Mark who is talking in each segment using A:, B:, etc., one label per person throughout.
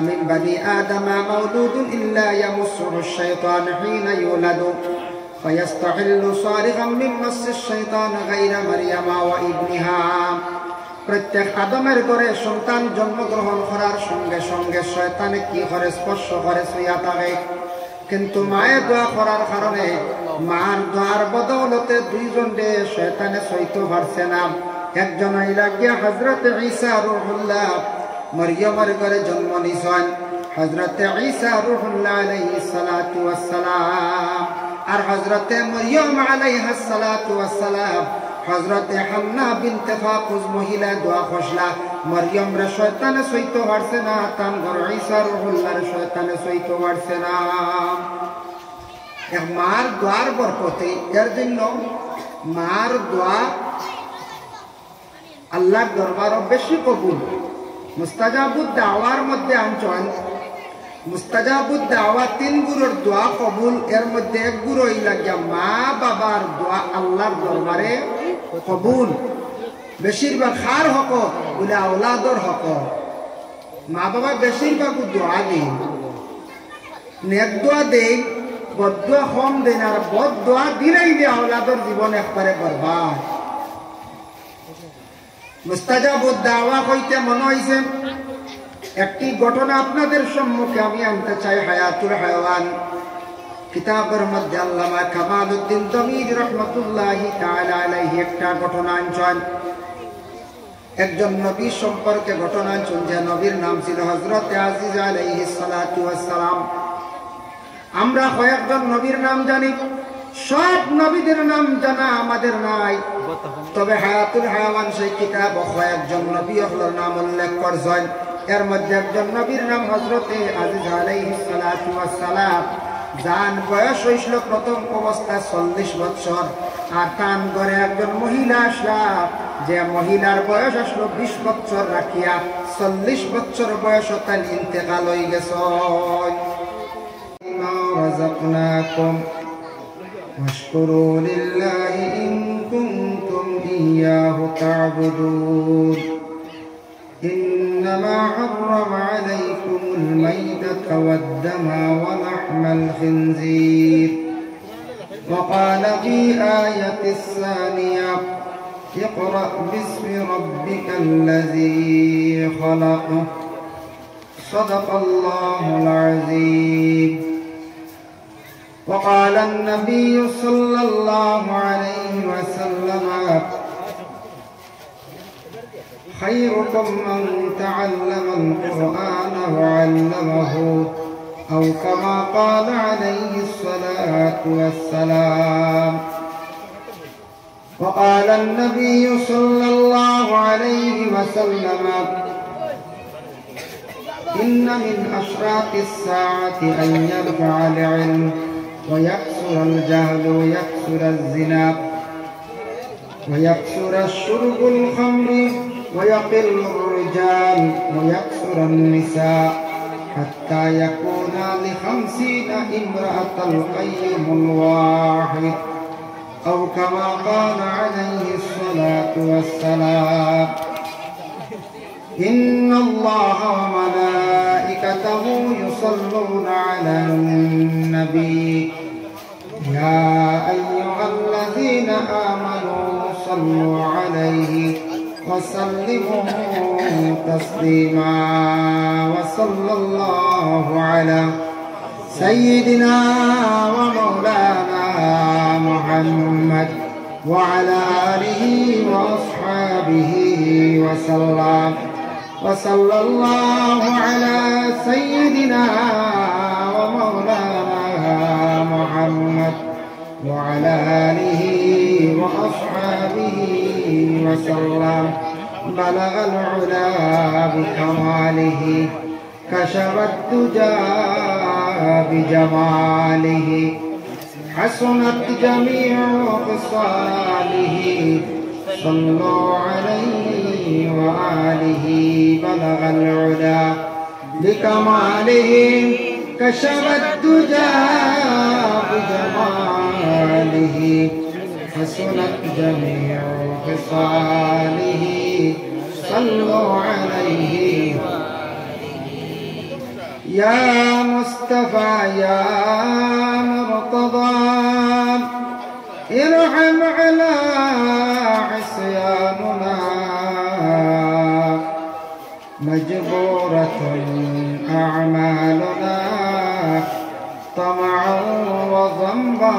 A: من بني آدم مولود إلا يمسه الشيطان حين يولد فيستحل صارخا من مس الشيطان غير مريم وابنها প্রত্যেক আদমের ঘরে সন্তান জন্মগ্রহণ করার সঙ্গে সঙ্গে শয়তানে কি করে স্পর্শ করে শুয়া থাকে কিন্তু মায়ের দোয়া করার কারণে মার দোয়ার বদৌলতে দুইজন রে শয়তানে সইতে পারছে না একজন আইলা গিয়া হজরত ঈসা রুহুল্লাহ মরিয়মের ঘরে জন্ম নিছেন। হজরত ঈসা রুহুল্লাহ আলাইহিস সালাতু ওয়াস সালাম আর হজরতে মরিয়ম আলাইহিস সালাতু ওয়াস সালাম হজরতে হান্না বিনতে ফাকুজ মহিলা দোয়া খসলা। মরিয়ম রে শয়তানে সইতে পারছে না তাম ঘর ঈসা রুহুল্লাহ রে শয়তানে সইতে পারছে না। মার দোয়ার বরকতে, এর জন্য মার দোয়া আল্লাহর দরবারও বেশি কবুল। মুস্তাজাবুদ দাওয়ার মধ্যে আঞ্চল মুস্তাজাবুদ দাওয়া তিন গুরুর দোয়া কবুল, এর মধ্যে এক গুরু লাগিয়া মা বাবার দোয়া আল্লাহর দরবারে কবুল। বেশিরভাগ খার হক বলে আওলাদর হক। মা বাবা বেশিরভাগ দোয়া দেন নেক দোয়া দেন বদুয়া কম দেন আর বদ দোয়া দিলেই দিয়ে আওলাদর জীবন একবারে বরবাদ। মুস্তাজাবুদ দাওয়া হইতে মনে হয়েছে একটি ঘটনা আপনাদের সম্মুখে আমি আনতে চাই, হায়াতুল হায়াওয়ান। কিতাবের মধ্যে আল্লামা কামাল উদ্দিন দমির রহমতুল্লাহি আলাইহি একটা ঘটনা আনছেন। একজন নবী সম্পর্কে ঘটনা আনছেন যে নবীর নাম ছিল হযরত আজিজ আলাইহিস সালাতু ওয়াস সালাম আমরা কয়েকজন নবীর নাম জানি। সব নবীদের নাম জানা আমাদের নাই। তবে হায়াতুল হায়াওয়ান সেই কিতাব একজন নবী হলোর নাম উল্লেখ করছেন। এর মধ্যে একজন নবীর নাম হজরতে আজিজ আলাইসালাম যান বয়স হয়েছিল প্রথম অবস্থা চল্লিশ বছর আর তান করে একজন মহিলা আসলা যে মহিলার বয়স আসলো বিশ বছর রাখিয়া চল্লিশ বছর বয়স তার ইন্তেকাল হয়ে গেছ। واشكروا لله إن كنتم إياه تعبدون. إنما حرم عليكم الميتة والدم ولحم الخنزير. وقال في آية الثانية اقرأ باسم ربك الذي خلق صدق الله العظيم. وقال النبي صلى الله عليه وسلم خيركم من تعلم القرآن وعلمه أو كما قال عليه الصلاة والسلام. وقال النبي صلى الله عليه وسلم إن من أشراط الساعة أن يرفع العلم ويكسر الجهل ويكسر الزنا. ويكسر الشرب الخمر ويقل الرجال ويكسر النساء حتى يكون لخمسين امرأة القيم الواحد. أو كما قال عليه الصلاة والسلام إن الله وملائكته يصلون على النبي. يا أيها الذين آمنوا صلوا عليه وسلموا تسليما وصلى الله على سيدنا ومولانا محمد وعلى آله وأصحابه وسلم. وصلى الله على سيدنا ومولانا محمد وعلى آله وأصحابه وسلم. بلغ العلا بكماله كشف الدجى بجماله. حسنت جميع خصاله. صلوا عليه وآله بلغ العلا بكماله كشف الدجى بجماله حسنت جميع خصاله صلوا عليه يا مصطفى يا مرتضى ارحم على عصياننا مجبورة أعمالنا طمعا وذنبا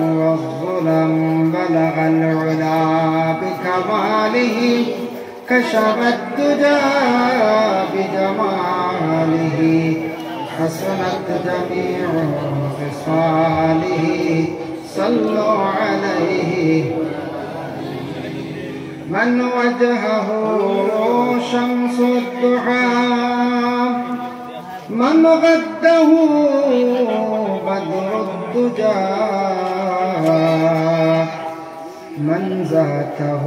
A: والظلم بلغ العلا بكماله كشف الدجى بجماله حسنت جميع خصاله صلوا عليه. من وجهه شمس الضحى من غده بدر الدجى من ذاته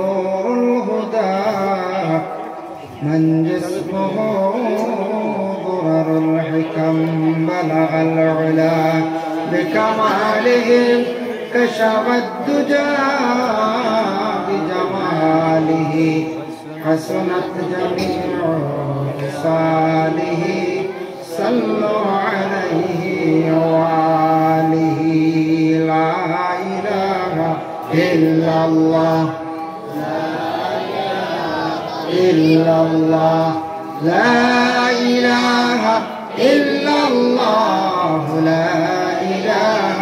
A: نور الهدى من جسمه ضرر الحكم بلغ العلا بكماله كشف الدجى بجماله حسنت جميع خصاله صلوا عليه وآله لا إله إلا الله إلا الله لا إله إلا الله لا إله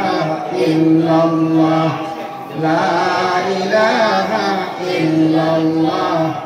A: إلا الله لا إله إلا الله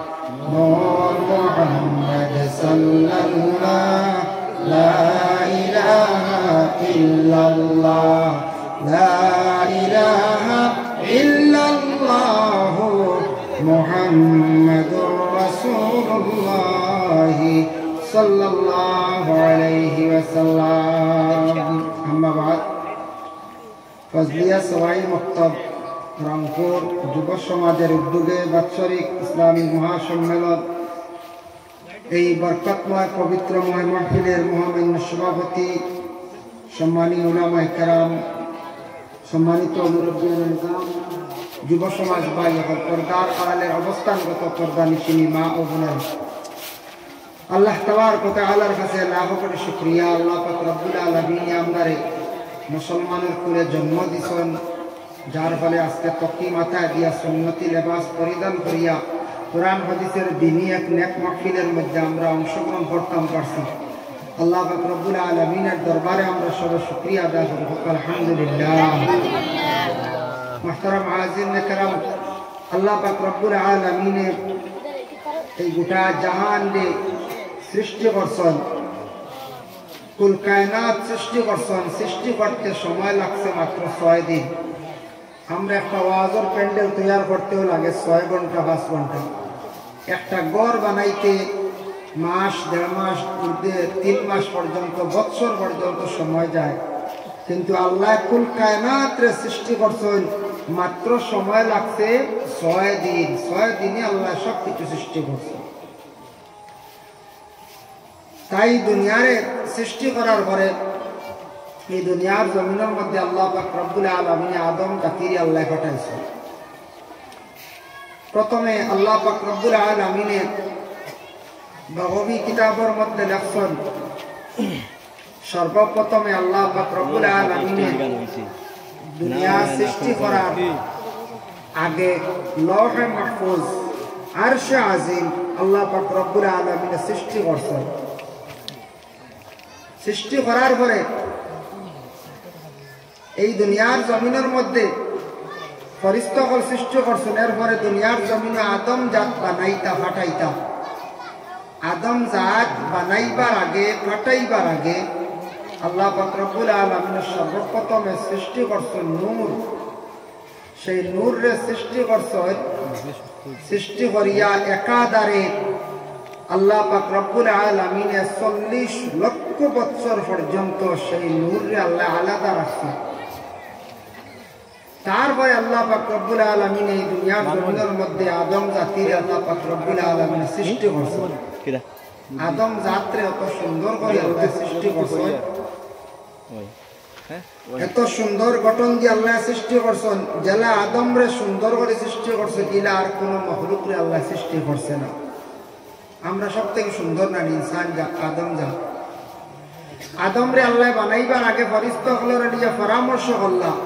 A: محمد صلى الله لا إله إلا الله. لا إله إلا الله. محمد رسول الله صلى الله عليه وسلم. أما بعد فضلية سواعي مكتب রংপুর যুব সমাজের উদ্যোগে বাৎসরিক ইসলামী মহাসম্মেলন। এই বরকতময়, পবিত্রময় মাহফিলের মহামান্য সভাপতি, সম্মানীয় উলামায় কারাম, সম্মানিত যুব সমাজ ভাই এবং পর্দার আড়ালের অবস্থানগত পর্দা নিশিনী মা ও বোনের। আল্লাহ তাবার কথা আল্লাহর কাছে লাভ করে শুক্রিয়া, আল্লাহ পাক রব্বুল আমদারে মুসলমানের কুলে জন্ম দিছেন। যার ফলে আজকে তকি মাথায় দিয়া সন্নতি লেবাস পরিধান করিয়া কোরআন হাদিসের দিনী এক নেক মাহফিলের মধ্যে আমরা অংশগ্রহণ করতাম পারছি। আল্লাহ রব্বুল আলমিনের দরবারে আমরা সবাই শুক্রিয়া আদায় করি আলহামদুলিল্লাহ। মাহতারাম আজিম নেকরাম আল্লাহ পাক রব্বুল আলমিনে এই গোটা জাহান সৃষ্টি করছেন কুল কায়নাত সৃষ্টি করছেন সৃষ্টি করতে সময় লাগছে মাত্র ছয় দিন। আমরা একটা ওয়াজর প্যান্ডেল তৈরি করতেও লাগে, ছয় ঘণ্টা, পাঁচ ঘণ্টা। একটা গড় বানাইতে মাস, দেড় মাস ঊর্ধ্বে তিন মাস পর্যন্ত, বৎসর পর্যন্ত সময় যায়। কিন্তু আল্লাহ কুল কায়নাত্রে সৃষ্টি করছেন, মাত্র সময় লাগছে ছয় দিন। ছয় দিনে আল্লাহ সব কিছু সৃষ্টি করছে তাই দুনিয়ারে সৃষ্টি করার পরে এই দুনিয়ার জমিনের মধ্যে আল্লাহ পাক রব্বুল আলমিনে আদম জাতির আল্লাহ পাঠাইছে। প্রথমে আল্লাহ পাক রব্বুল আলমিনের ভগবী কিতাবের মধ্যে লেখছেন, সর্বপ্রথমে আল্লাহ পাক রব্বুল আলমিনে দুনিয়া সৃষ্টি করার আগে লহে মাহফুজ, আরশে আজিম আল্লাহ পাক রব্বুল আলমিনে সৃষ্টি করছেন। সৃষ্টি করার পরে এই দুনিয়ার জমিনের মধ্যে ফরিস্তকল সৃষ্টি করছেন। এরপরে দুনিয়ার জমিনে আদম জাত বানাইতা, ফাটাইতা। আদম জাত বানাইবার আগে, ফাটাইবার আগে আল্লাহ ফকরবুল আলমিনের সর্বপ্রথমে সৃষ্টি করছেন নূর। সেই নূরে সৃষ্টি করছেন, সৃষ্টি করিয়া একাধারে আল্লাহ পাক আলমিনে চল্লিশ লক্ষ বৎসর পর্যন্ত সেই নূরে আল্লাহ আলাদা রাখছে তারপরে আল্লাহ পাক রব্বুল আলমিন এই দুনিয়ার জমিনের মধ্যে আদম জাতির আল্লাহ পাক রব্বুল আলমিন সৃষ্টি করছে আদম জাতরে অত সুন্দর করে আল্লাহ সৃষ্টি করছে এত সুন্দর গঠন দিয়ে আল্লাহ সৃষ্টি করছেন জেলা আদমরে সুন্দর করে সৃষ্টি করছে দিলা আর কোনো মহলুকরে আল্লাহ সৃষ্টি করছে না। আমরা সব থেকে সুন্দর না ইনসান যা আদম যা। আদম রে আল্লাহ বানাইবার আগে ফরিস্ত নিয়ে পরামর্শ করলাম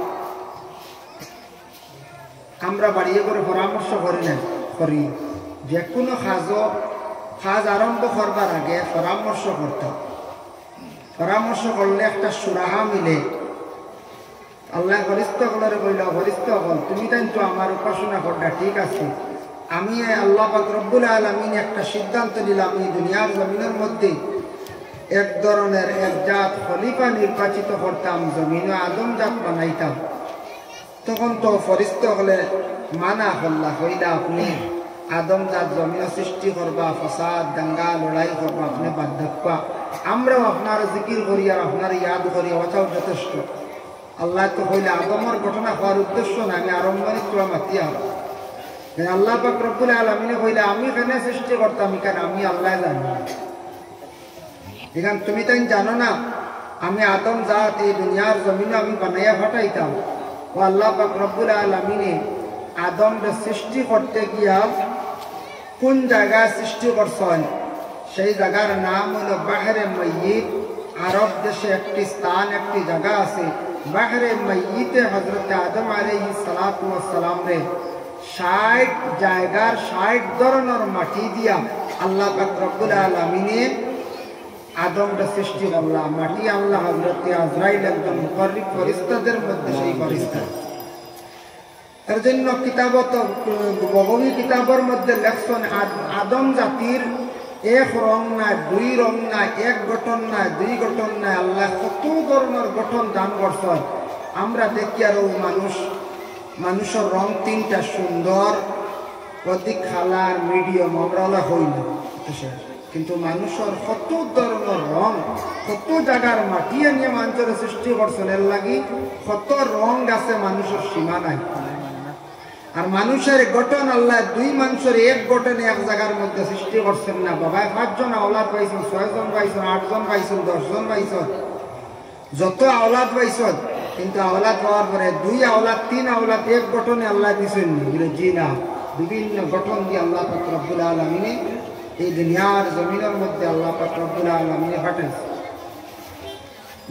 A: আমরা বাড়িয়ে করে পরামর্শ করি না করি যে কোনো সাজ সাজ আরম্ভ করবার আগে পরামর্শ করতাম পরামর্শ করলে একটা সুরাহা মিলে। আল্লাহ হরিস্ত হলরে কইল হরিস্ত তুমি তাই তো আমার উপাসনা করটা ঠিক আছে। আমি আল্লাহ রব্বুল আলমিন একটা সিদ্ধান্ত নিলাম এই দুনিয়ার জমিনের মধ্যে এক ধরনের এক জাত খলিফা নির্বাচিত করতাম, জমিন আদম জাত বানাইতাম। তখন তো ফরিস্ত হলে মানা হল্লা হইলা আপনি। আদম জাত জমিন সৃষ্টি করবা, ফসাদ, দাঙ্গা, লড়াই করবা, আপনি দেখবা আমরাও আপনার জিকির করি আর আপনার ইয়াদ করি ওটাও যথেষ্ট। আল্লাহ তো হইলে আদমর ঘটনা হওয়ার উদ্দেশ্য না, আমি আরম্ভণি তোলা মাতিয়া। আল্লাহ পাক রব্বুল আলমিনে কইলে, আমি কেন সৃষ্টি করতাম? এখানে আমি আল্লাহ জানি। এখান তুমি তাই জানো না, আমি আদম জাত এই দুনিয়ার জমিনে আমি বানাইয়া ফাটাইতাম। আল্লাহ রব্বুল আলমিনে আদমকে সৃষ্টি করতে গিয়া কোন জায়গায় সৃষ্টি করছেন? সেই জায়গার নাম হলো বাহারে ময়িদ আরব দেশে একটি স্থান, একটি জায়গা আছে। বাহারে ময়িতে হজরত আদম আলহি সালাম রে ষাট জায়গার ষাট ধরনের মাটি দিয়া আল্লাহ রব্বুল আলমিনে আদমটা সৃষ্টি করলাম মাটি আল্লাহ হজরত আজরাইল মুকর্রিক ফরিস্তাদের মধ্যে সেই ফরিস্তা এর জন্য কিতাবত বগবী কিতাবের মধ্যে লেখছেন আদম জাতির এক রং নাই, দুই রং নাই, এক গঠন নাই, দুই গঠন নাই, আল্লাহ কত ধরনের গঠন দান করছেন। আমরা দেখি আর মানুষ, মানুষের রং তিনটা সুন্দর, অধিক খালার মিডিয়াম আমরা হইল। হই না কিন্তু মানুষের কত ধরনের রং, কত জায়গার মাটি নিয়ে মানুষের সৃষ্টি করছেন, এর লাগি কত রং আছে মানুষের সীমা নাই। আর মানুষের গঠন আল্লাহ দুই মানুষের এক গঠনে এক জায়গার মধ্যে সৃষ্টি করছেন না। বাবায় পাঁচজন আওলাদ পাইছেন, ছয়জন পাইছেন, আটজন পাইছেন, দশজন পাইছেন। যত আওলাদ পাইছেন, কিন্তু আওলাদ পাওয়ার পরে দুই আওলাদ, তিন আওলাদ এক গঠনে আল্লাহ দিছেন না। বিভিন্ন গঠন দিয়ে আল্লাহ রব্বুল আলমিনে এই দুনিয়ার জমিনের মধ্যে আল্লাহ আলমিনে পাঠাইছে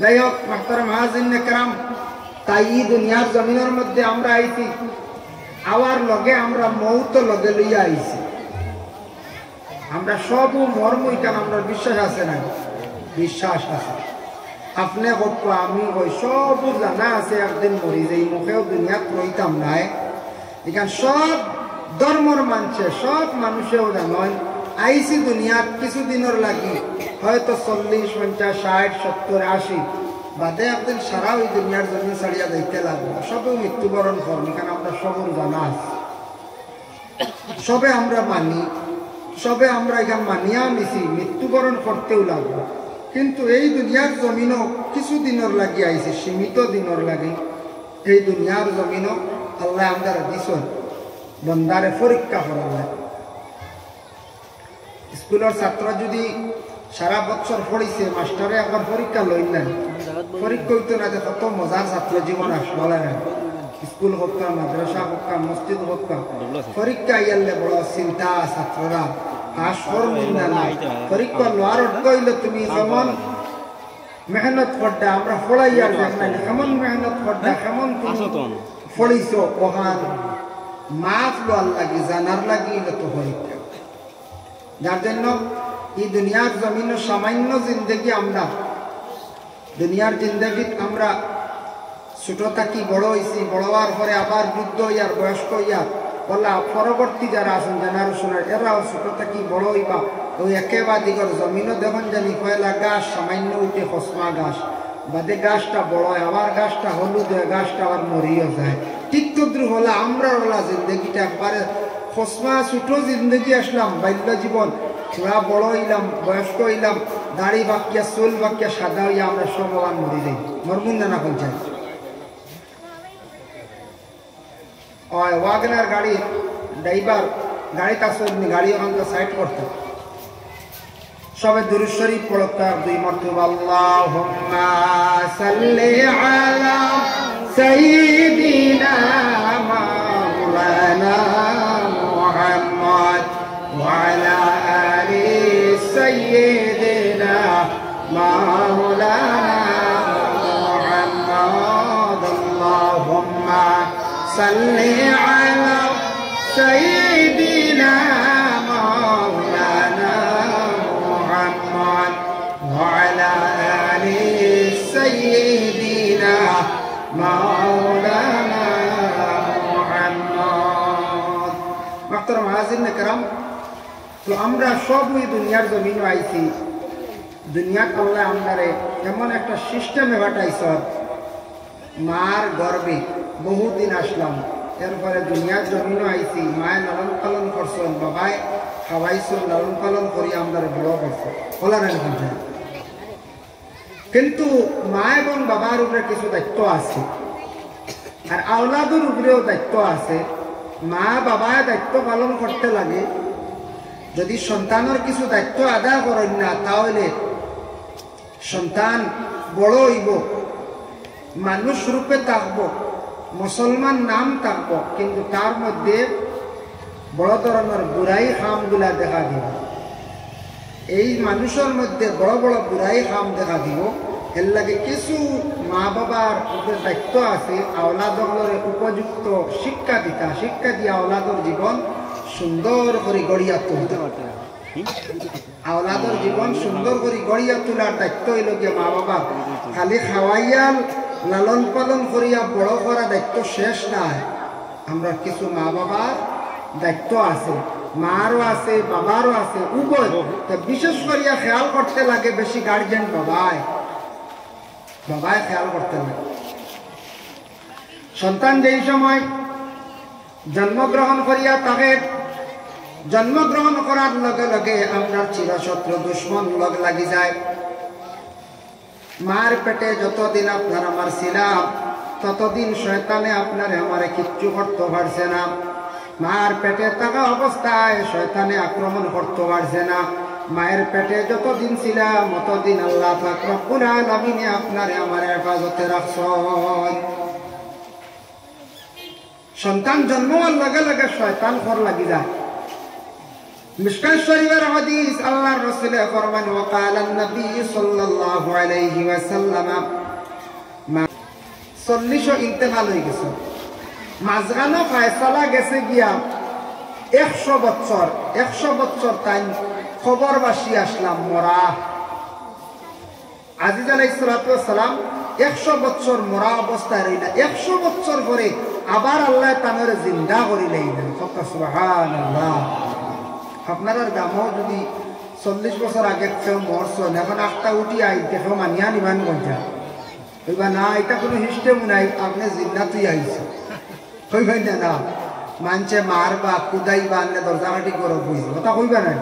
A: যাই হোক মাহতার মাহাজিন কেরাম, তাই এই দুনিয়ার জমিনের মধ্যে আমরা আইছি। আওয়ার লগে আমরা মৌত লগে লইয়া আইছি। আমরা সব মর্ম এখানে আমরা বিশ্বাস আছে না? বিশ্বাস আছে। আপনি কত আমি কই সব জানা আছে, একদিন মরি যে এই মুখেও দুনিয়াত রইতাম নাই। এখান সব ধর্মর মানছে সব মানুষেও জানয় আইসি দুনিয়াত কিছুদিনের লাগি, হয়তো চল্লিশ, পঞ্চাশ ষাট সত্তর আশি। বাদে একদিন সারা ওই দুনিয়ার জন্য ছাড়িয়া দেখতে লাগবো। সবে মৃত্যুবরণ করব এখানে আমরা সবর জানা সবে আমরা মানি, সবে আমরা এখান মানিয়া নিছি, মৃত্যুবরণ করতেও লাগবো। কিন্তু এই দুনিয়ার জমিনও কিছু দিনের লাগি আইছে, সীমিত দিনের লাগে। এই দুনিয়ার জমিনও আল্লাহ আমরা দিছ বন্দারে পরীক্ষা করার লাগে। স্কুলের ছাত্র যদি সারা বছর পড়িছে মাস্টারে একবার পরীক্ষা লই নেন পরীক্ষা হইতো না যে কত মজার ছাত্র জীবন আসলে স্কুল হোক মাদ্রাসা হোক মসজিদ হোক পরীক্ষা ইয়ালে বড় চিন্তা ছাত্ররা পাশ করবেন না পরীক্ষা লোয়ার তুমি যেমন মেহনত করডা আমরা ফড়াইয়ার দেখ না কেমন মেহনত করডা কেমন তুমি ফড়িছ ওহান মাফ লাগি জানার লাগি তো পরীক্ষা যার জন্য এই দুনিয়ার জমিন সামান্য জিন্দগি আমরা, দুনিয়ার জিন্দগিত আমরা ছোট থাকি, বড় হয়েছি বড় হওয়ার পরে আবার বৃদ্ধ হইয়ার, বয়স্ক হইয়ার বলা পরবর্তী যারা আছেন, জেনারেশনের, এরাও ছোট থাকি, বড় হইবা, ওই একেবারে দিগর জমিনও দেখুন জানি কয়লা গাছ, সামান্য উঠে হসমা গাছ, বাদে গাছটা বড় হয়, আবার গাছটা হলুদ হয়, গাছটা আবার মরিও যায়। ঠিক তদ্রু হলে আমরা হলা জিন্দগিটা একবারে খসমা ছোট জিন্দগি আসলাম, বাল্য জীবন তোরা বড় হইলাম বয়স্ক হইলাম দাড়ি বাক্যা, চোল বাক্যা, সাদা হইয়া আমরা সমবান মরি যাই মরমুন না পঞ্চায়েত। ওই ওয়াগনার গাড়ি, ড্রাইভার গাড়ি কাজ গাড়ি ওখান সাইড করতে। সবে দুরুদ শরীফ পড়তাম দুই মর্তবা। আল্লাহুম্মা সাল্লি আলা সাইয়্যিদিনা মাওলানা। মুহাম্মদ ওয়া আলা আলি সাইয়্যিদিনা মাওলানা মুহাম্মদ আল্লাহুম্মা সাল্লি আলা তো আমরা সব ওই দুনিয়ার জমিন আইছি দুনিয়া করলে আমরা এমন একটা সিস্টেমে বাটাইছ মার গর্বে বহুদিন আসলাম। এরপরে দুনিয়ার জমিন আইছি। মায় লালন পালন করছেন বাবায় খাওয়াইছ লালন পালন করি আমরা বড় করছে। বলার কিন্তু মা এবং বাবার উপরে কিছু দায়িত্ব আছে। আর আওলাদের উপরেও দায়িত্ব আছে। মা বাবায় দায়িত্ব পালন করতে লাগে। যদি সন্তানের কিছু দায়িত্ব আদায় করেন না, তাহলে সন্তান বড় হইব, মানুষ রূপে থাকব, মুসলমান নাম থাকব, কিন্তু তার মধ্যে বড় ধরনের বুড়াই খামগুলা দেখা দিব। এই মানুষের মধ্যে বড় বড় বুড়াই খাম দেখা দিব। এর লাগে কিছু মা বাবার উপরে দায়িত্ব আছে, আওলাদর উপযুক্ত শিক্ষা দিতা, শিক্ষা দিয়ে আওলাদর জীবন সুন্দর করে গড়িয়া তুলতে। আওলাদর জীবন সুন্দর করে গড়িয়া তোলার দায়িত্ব হইল গিয়ে মা বাবা খালি খাওয়াইয়াল লালন পালন করিয়া বড় করা দায়িত্ব শেষ নাই। আমরা কিছু মা বাবার দায়িত্ব আছে, মারও আছে, বাবারও আছে, উভয়। তো বিশেষ করিয়া খেয়াল করতে লাগে বেশি গার্জেন বাবায় বাবায় খেয়াল করতে লাগে সন্তান যেই সময় জন্মগ্রহণ করিয়া তাকে জন্মগ্রহণ করার লগে লগে আমরা চিরশত্রু দুশ্মন লগ লাগি যায়। মার পেটে যতদিন আপনার আমার ছিলাম ততদিন শয়তানে আপনারে আমারে কিচ্ছু করতে পারছে না। মার পেটে থাকা অবস্থায় শয়তানে আক্রমণ করতে পারছে না। মায়ের পেটে যতদিন ছিলাম, ততদিন আল্লাহ রব্বুল আলামিনে আপনারে আমার হেফাজতে রাখছেন। সন্তান জন্ম লগে লগে শয়তান ঘর লাগি যায়। হয়ে গেছে। একশো বছর একশো বছর তাই খবর বাসি আসলাম, মরা। আজিজ আলাইসালাম একশো বছর মরা অবস্থায় রইলা একশো বছর পরে আবার আল্লাহ তানের জিন্দা করিলেই আপনার দামও যদি চল্লিশ বছর আগে কেউ মরছেন এখন আটটা উঠি আইতে কেউ মানিয়া নিবান কইতা কইবা না, এটা কোনো হিস্টেম নাই, আপনি জিন্দা তুই আইছে। কইবেন না মানছে মারবা, কুদাইবা, আনলে দরজাঘাটি করো বুঝি কথা কইবা না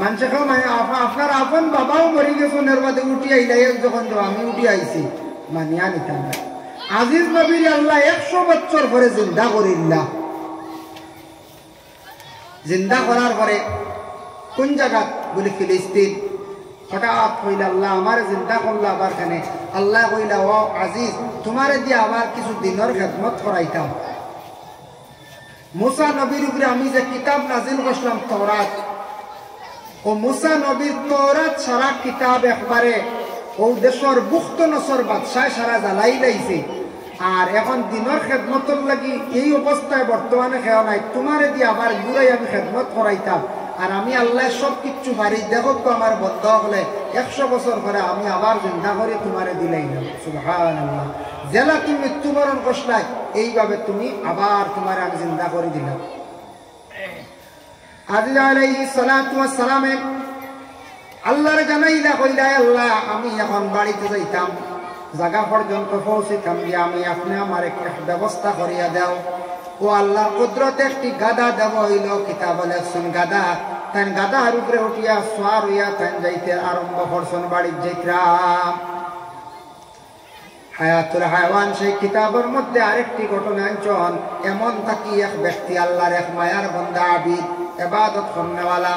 A: মানুষে মানে আপনার আপন বাবাও মরি গেছেন এর বাদে উঠি আইলাই যখন তো আমি উঠি আইছি মানিয়া নিতাম আজিজ নবীর আল্লাহ একশো বছর পরে জিন্দা করিল্লা। জিন্দা করার পরে কোন জায়গা বলি ফিলিস্তিন? হঠাৎ কইলা, আল্লাহ, আমার চিন্তা করল আবার খানে আল্লাহ কইলা, ও আজিজ, তোমারে দিয়ে আবার কিছু দিনের খেদমত করাইতাম। মুসা নবীর উপরে আমি যে কিতাব নাজিল করলাম তরাত ও মুসা নবীর তরাত সারা কিতাব একবারে ও দেশের বুক্ত নসর বাদশাহ সারা জ্বালাই লাইছে আর এখন দিনের খেদমতর লাগি এই অবস্থায় বর্তমানে খেয়া নাই। তোমারে দিয়ে আবার ঘুরাই আমি খেদমত করাইতাম। আর আমি আল্লাহ সব কিচ্ছু পারি দেখো তো আমার বদ্ধ হলে একশো বছর পরে আমি আবার জিন্দা করে তোমারে দিলাই না জেলা তুমি মৃত্যুবরণ করলাই এইভাবে তুমি আবার তোমার আমি জিন্দা করে দিলাম। আমি এখন যাইতাম। আমি আল্লাহ গাদা গাদা গাদার উপরে উঠিয়া সোয়ার হইয়া তাই যাইতে আরম্ভ করছেন বাড়ির যাইতরাম হায়াতুল হায়ওয়ান, সেই কিতাবের মধ্যে আরেকটি ঘটনা এমন থাকি এক ব্যক্তি, আল্লাহর এক মায়ার বন্দা আবিদ। এবাদত করনেওয়ালা।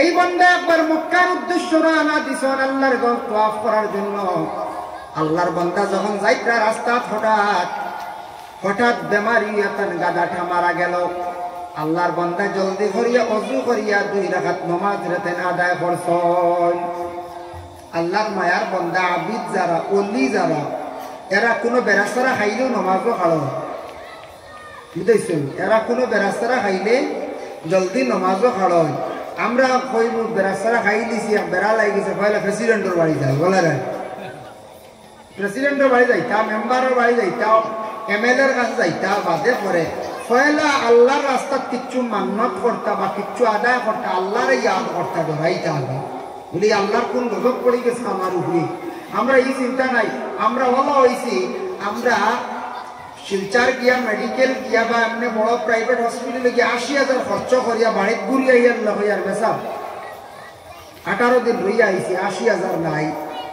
A: এই বন্দা একবার মক্কার উদ্দেশ্য রানা দিছন আল্লাহর গল্প তোয়াফ করার জন্য। আল্লাহর বন্দা যখন যাইত্রা রাস্তা হঠাৎ হঠাৎ বেমারি এতন গাদাটা মারা গেল। আল্লাহর বন্দা জলদি করিয়া অজু করিয়া দুই রাখাত নমাজ রেতেন আদায় করছন। আল্লাহর মায়ার বন্দা আবিদ যারা অলি যারা, এরা কোনো বেরাস্তারা খাইলেও নমাজও খাড়ো বুঝাইছেন এরা কোনো বেরাস্তারা খাইলে জলদি নমাজও খাড়ো আমরা কইব বেরাস্তারা খাই দিছি বেড়া লাগি গেছে পয়লা প্রেসিডেন্টের বাড়ি যাই, বলে রে। প্রেসিডেন্টের বাড়ি যাইতা মেম্বারের বাড়ি যাইতা এম এল এর কাছে যাইতা বাদে পরে পয়লা আল্লাহর রাস্তার কিচ্ছু মান্নত করতা বা কিচ্ছু আদায় করতা আল্লাহর ইয়াদ করতা ধরাইতা হবে বলি আল্লাহর কোন গজব পড়ে গেছে আমার উপরে আমরা এই চিন্তা নাই, আমরা বলা হয়েছি আমরা শিলচার গিয়া মেডিকেল গিয়া বা এমনি বড় প্রাইভেট হসপিটালে গিয়া আশি হাজার খরচ করিয়া বাড়িত ঘুরিয়া ইয়ার লগাইয়ার বেসা আঠারো দিন রইয়া আইছি আশি হাজার নাই।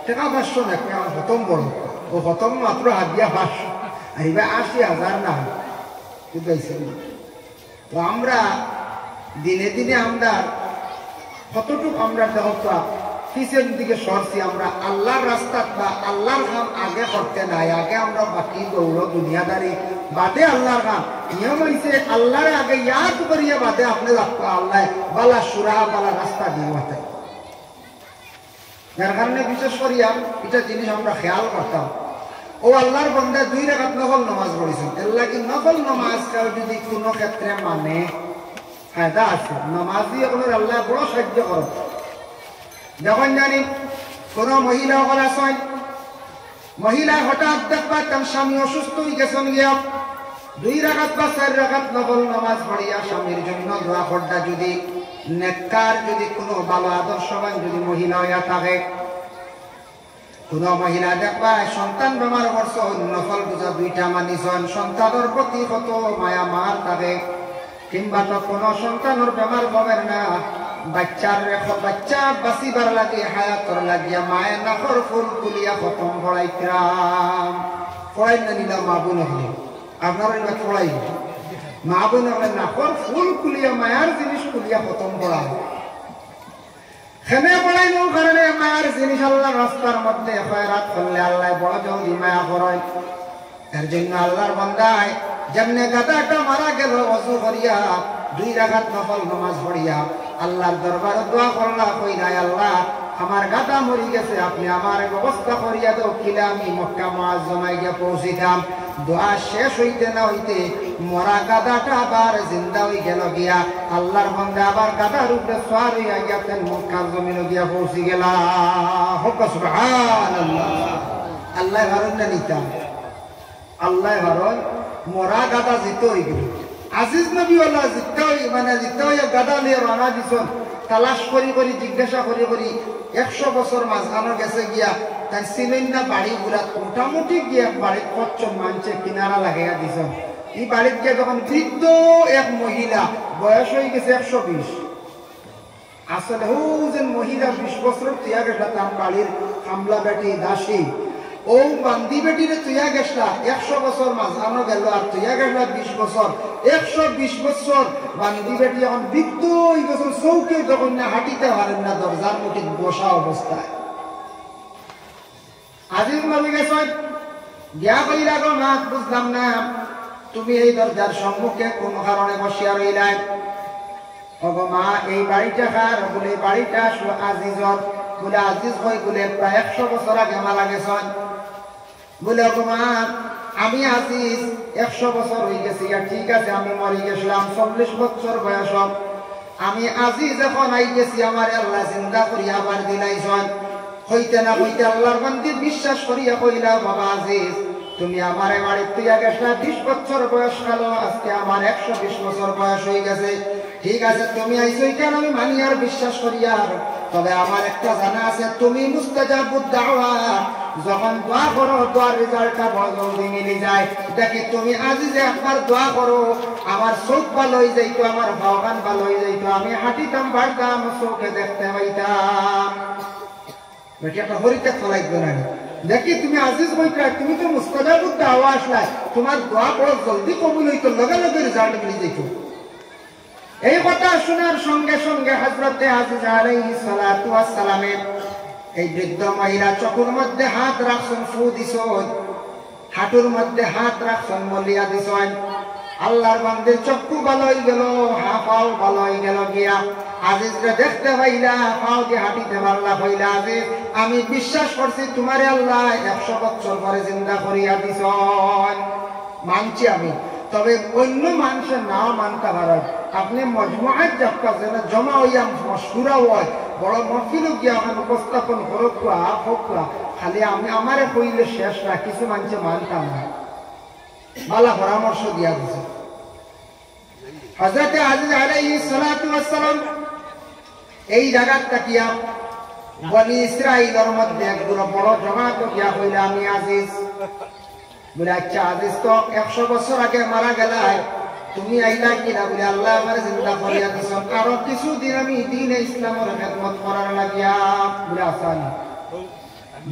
A: টাকা পাঁচশো নাকি আমার হতম বড় ও হতম মাত্র হাত দিয়া পাঁচশো। আর এবার আশি হাজার না। বুঝাইছেন তো আমরা দিনে দিনে আমরা, কতটুকু আমরা দেহটা পিছের দিকে সরছি, আমরা আল্লাহর রাস্তা বা আল্লাহর কাম আগে করতে নাই, আগে আমরা বাকি দৌড় দুনিয়াদারি। বাদে আল্লাহর কাম নিয়ম হয়েছে আল্লাহর আগে ইয়াদ করিয়া বাদে আপনি রাখব আল্লাহ বালা সুরা, বালা রাস্তা দিয়ে বাতে যার কারণে বিশেষ করিয়া এটা জিনিস আমরা খেয়াল করতাম। ও আল্লাহর বন্ধা দুই রেখাত নকল নমাজ পড়েছেন। এর লাগি নকল নমাজ কেউ যদি কোনো ক্ষেত্রে মানে ফায়দা আছে, নমাজি ওগুলোর আল্লাহ বড় সাহায্য করো যখন জানি কোন মহিলা আসেন মহিলা হঠাৎ দেখবা তার স্বামী অসুস্থ হয়ে গেছেন গিয়া দুই রাখাত বা চার রাখাত নকল নামাজ পড়িয়া স্বামীর জন্য দোয়া করদা যদি, নেককার যদি কোনো ভালো আদর্শবান যদি মহিলা হইয়া থাকে। কোন মহিলা দেখবা সন্তান বেমার করছ নকল বুঝা দুইটা মানিছন সন্তানের প্রতি কত মায়া মার থাকে, কিংবা তো কোনো সন্তানের বেমার পাবেন না। বাচ্চার রেখো বাচ্চা বাঁচিবার লাগে হায়াতর লাগিয়া মায়ের নাকর ফুল তুলিয়া খতম পড়াইতাম পড়াই না নিলাম মা বোন হলে আপনারা এবার পড়াই মা বোন হলে নাকর ফুল খুলিয়া মায়ার জিনিস খুলিয়া খতম পড়ায় খেনে পড়াই নো কারণে মায়ার জিনিস আল্লাহ রাস্তার মধ্যে খয়রাত করলে আল্লাহ বড় জলদি মায়া করায় এর জন্য আল্লাহর বন্দায় যেমনে গাদাটা মারা গেল, অজু করিয়া দুই রাগাত নফল নমাজ পড়িয়া আল্লাহর দরবার দোয়া করলা কই নাই আল্লাহ, আমার গাদা মরি গেছে, আপনি আমার ব্যবস্থা করিয়া দাও, কিলে আমি মক্কা জমাই গিয়ে পৌঁছিতাম। দোয়া শেষ হইতে না হইতে মরা গাদাটা আবার জিন্দা হয়ে গেল গিয়া, আল্লাহর বন্ধে আবার গাদার উপরে সোয়ার হইয়া গিয়া তেন মক্কার জমিন গিয়া পৌঁছি গেলা। হোক আল্লাহ ভারণ না নিতাম। আল্লাহ ভারণ মরা গাদা জিত হয়ে গেল আজিজ নবী ওলা জিতা মানে হইয়া গাদা নিয়ে রানা দিছন। তালাশ করি করি, জিজ্ঞাসা করি করি, একশো বছর মাঝখানো গেছে গিয়া, তাই সিমেন্ট না বাড়ি ঘুরা মোটামুটি গিয়া বাড়ির কচ্ছন মানছে, কিনারা লাগাইয়া দিছন। এই বাড়িতে গিয়ে যখন বৃদ্ধ এক মহিলা, বয়স হয়ে গেছে একশো বিশ। আসলে হো যে মহিলা বিশ বছর তুইয়া গেছে তার বাড়ির হামলা বেটি দাসী। ও বান্দি বেটিরে তুইয়া গেছলা, একশো বছর গেল আর তুইয়া গেছলা বিশ বছর। একশো বিশ বছর বান্দি বেটি এখন বছর চৌকে যখন না হাঁটিতে পারেন না, দরজার মুঠি বসা অবস্থায়। আজিজ নবী গেছেন? গিয়া কইরা গো না বুঝলাম না। তুমি এই দরজার সম্মুখে কোন কারণে বসিয়া রইলাই। মা, এই বাড়িটা খার বলে বাড়িটা আজিজর। বলে, আজিজ হয় বলে, প্রায় একশো বছর আগে মারা গেছেন। বলে, অপমান, আমি আজিজ একশো বছর হয়ে গেছি ঠিক আছে, আমি মরে গেছিলাম, চল্লিশ বছর বয়স আমি আজিজ এখন আই গেছি, আমার আল্লাহ চিন্তা করি আবার দিলাইছন হইতে না হইতে আল্লাহর বান্দি বিশ্বাস করিয়া কইলা, বাবা আজিজ, তুমি আমার বাড়ির তুইয়া গেছলা বিশ বছর বয়স কাল, আজকে আমার একশো বিশ বছর বয়স হয়ে গেছে। ঠিক আছে, তুমি আইসো কেন আমি মানি আর বিশ্বাস করি আর। তবে আমার একটা জানা আছে, তুমি মুস্তাজাবুদ দাওয়া। যখন দোয়া করো, দোয়ার রেজাল্টটা জলদি মিলে যায়। দেখি তুমি আজি যে একবার দোয়া করো, আমার চোখ ভালো হয়ে যাইতো, আমার ভগবান ভালো হয়ে যাইতো, আমি হাঁটিতাম বাড়তাম চোখে দেখতে পাইতাম। একটা হরিতে ফলাই না দেখি, তুমি আজিজ বইটা তুমি তো মুস্তাজাবুদ দাওয়া আসলাই। তোমার দোয়া বড় জলদি কবুল হইতো, লগে লগে রেজাল্ট মিলে যাইতো। এই কথা শোনার সঙ্গে সঙ্গে হজরতে আজিজ আলাইহিস সালাতু সালামের এই বৃদ্ধ মহিলা চকুর মধ্যে হাত রাখছেন ফু দিছন। হাঁটুর মধ্যে হাত রাখছেন মলিয়া দিছন। আল্লাহর বান্দের চক্ষু হয়ে গেল, হা পাও ভালো হয়ে গেল গিয়া। আজিজরে দেখতে পাইলা, পাও দিয়ে হাঁটিতে পারলা পাইলা আজিজ, আমি বিশ্বাস করছি তোমারে আল্লাহ একশো বছর পরে জিন্দা করিয়া দিছন। মানছি আমি, তবে অন্য মানুষের নাও মানতে পারেন আপনি মজমুয়াত যাত্রা যেন জমা হইয়া মশহুরা হয়, বড় মফিল গিয়া আমার উপস্থাপন করুক হোক খালি আমি আমারে কইলে শেষ না, কিছু মানুষে মানতাম না। ভালো পরামর্শ দিয়া দিছে। হজরতে আজিজ আলাইহিস সালাতু ওয়াস সালাম এই জায়গার তাকিয়া বনি ইসরাইলের মধ্যে একগুলো বড় জমা করিয়া হইলে আমি আজিজ। বলে আচ্ছা আজিজ তো একশো বছর আগে মারা গেলাই তুমি আইলা কিনা বলে আল্লাহ আমার জিন্দা করিয়া দিছ আরও কিছুদিন আমি দিনে ইসলামের খেদমত করার লাগিয়া বলে আসানি।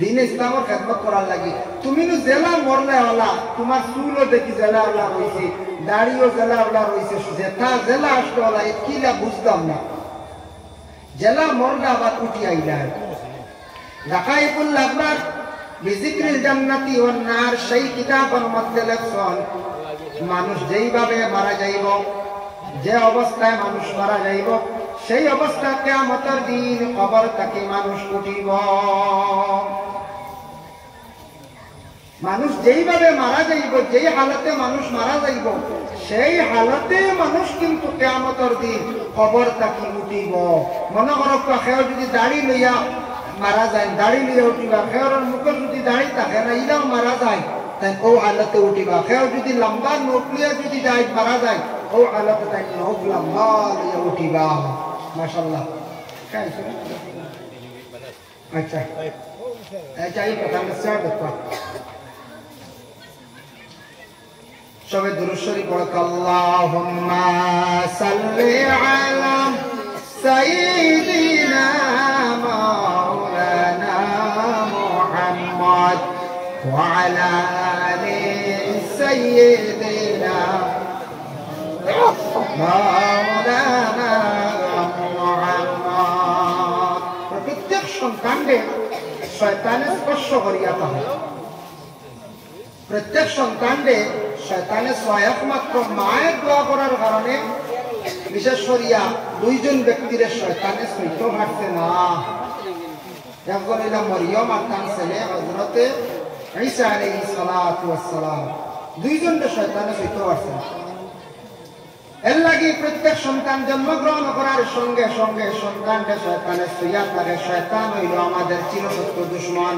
A: দিন ইসলামের খেদমত করার লাগি তুমি জেলা মরলে ওলা তোমার চুলও দেখি জেলা ওলা রয়েছে দাড়িও জেলা ওলা রয়েছে যেটা জেলা আসলে ওলা কিলা বুঝতাম না। জেলা মরলে আবার উঠি আইলা। লাখাইকুল আবরার, বিজিক্রিল জান্নাতি ওয়ান নার, সেই কিতাবের মধ্যে লেখছেন মানুষ যেইভাবে মারা যাইব, যে অবস্থায় মানুষ মারা যাইব, সেই অবস্থা কেয়ামতের দিন কবর তাকে মানুষ উঠিব। মানুষ যেইভাবে মারা যাইব, যেই হালতে মানুষ মারা যাইব, সেই হালতে মানুষ কিন্তু কেয়ামতের দিন কবর তাকে উঠিব। মনে করক সেও যদি দাড়ি লইয়া মারা যায়, দাড়ি লইয়া উঠিবা সেওর মুখে যদি দাড়ি থাকে ইলাও মারা যায়। তাই ও হালতে উঠিবা। সেও যদি লম্বা নোট যদি যায়, মারা যায়, ও তাই উঠিবা। মাশাল্লাহ আচ্ছা। আচ্ছা এই কথা আমি সবে দুরুশ্বরী আল্লাহুম্মা সাল্লি আলা আলা আলি সাইয়্যিদিনা মাওলানা মুহাম্মদ প্রত্যেক সন্তানকে শয়তানের স্পর্শ করিয়া তাহলে প্রত্যেক সন্তানকে শয়তানের সহায়ক মাত্র মায়ের দোয়া করার কারণে বিশেষ করিয়া দুইজন ব্যক্তির শয়তানে সইত পারছে না। একজন হইল মরিয়ম আর তার ছেলে হজরতে ঈসা আলাইহিস সালাতু ওয়াস সালাম। দুইজন শয়তানে সইত পারছে এর লাগি প্রত্যেক সন্তান জন্মগ্রহণ করার সঙ্গে সঙ্গে সন্তানকে শয়তানের সইয়া থাকে শয়তান হইল আমাদের চিরসত্য দুশ্মন।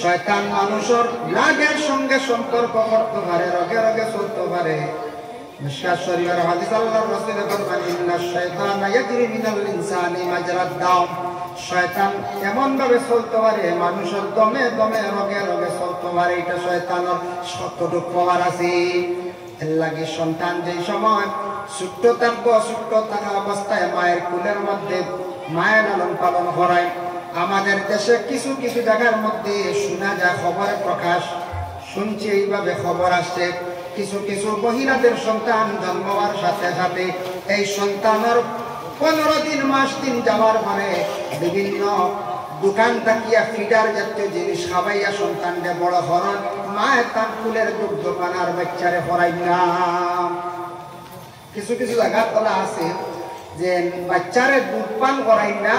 A: শয়তান মানুষের লাগের সঙ্গে সম্পর্ক করতে পারে, রগে রগে চলতে পারে। মিশকাত শরীফের হাদিস আল্লাহর শয়তান এমন ভাবে চলতে পারে, মানুষের দমে দমে, রগে রগে চলতে পারে, এটা শয়তানের শতটুক পাওয়ার আছে। এর সন্তান যে সময় ছোট্ট থাকা অবস্থায় মায়ের কুলের মধ্যে মায়ের লালন পালন করায়। আমাদের দেশে কিছু কিছু জায়গার মধ্যে শোনা যায় খবরের প্রকাশ শুনছি, এইভাবে খবর আসছে। কিছু কিছু মহিলাদের সন্তান জন্ম হওয়ার সাথে সাথে এই সন্তানের পনেরো দিন, মাস দিন যাওয়ার পরে বিভিন্ন দোকান থাকিয়া ফিডার জাতীয় জিনিস খাবাইয়া সন্তানকে বড় হরণ মায়ের তার ফুলের দুগ্ধ পানার বাচ্চারে হরাই না কিছু কিছু জায়গা তোলা আছে যে বাচ্চারে দুধ পান করাই না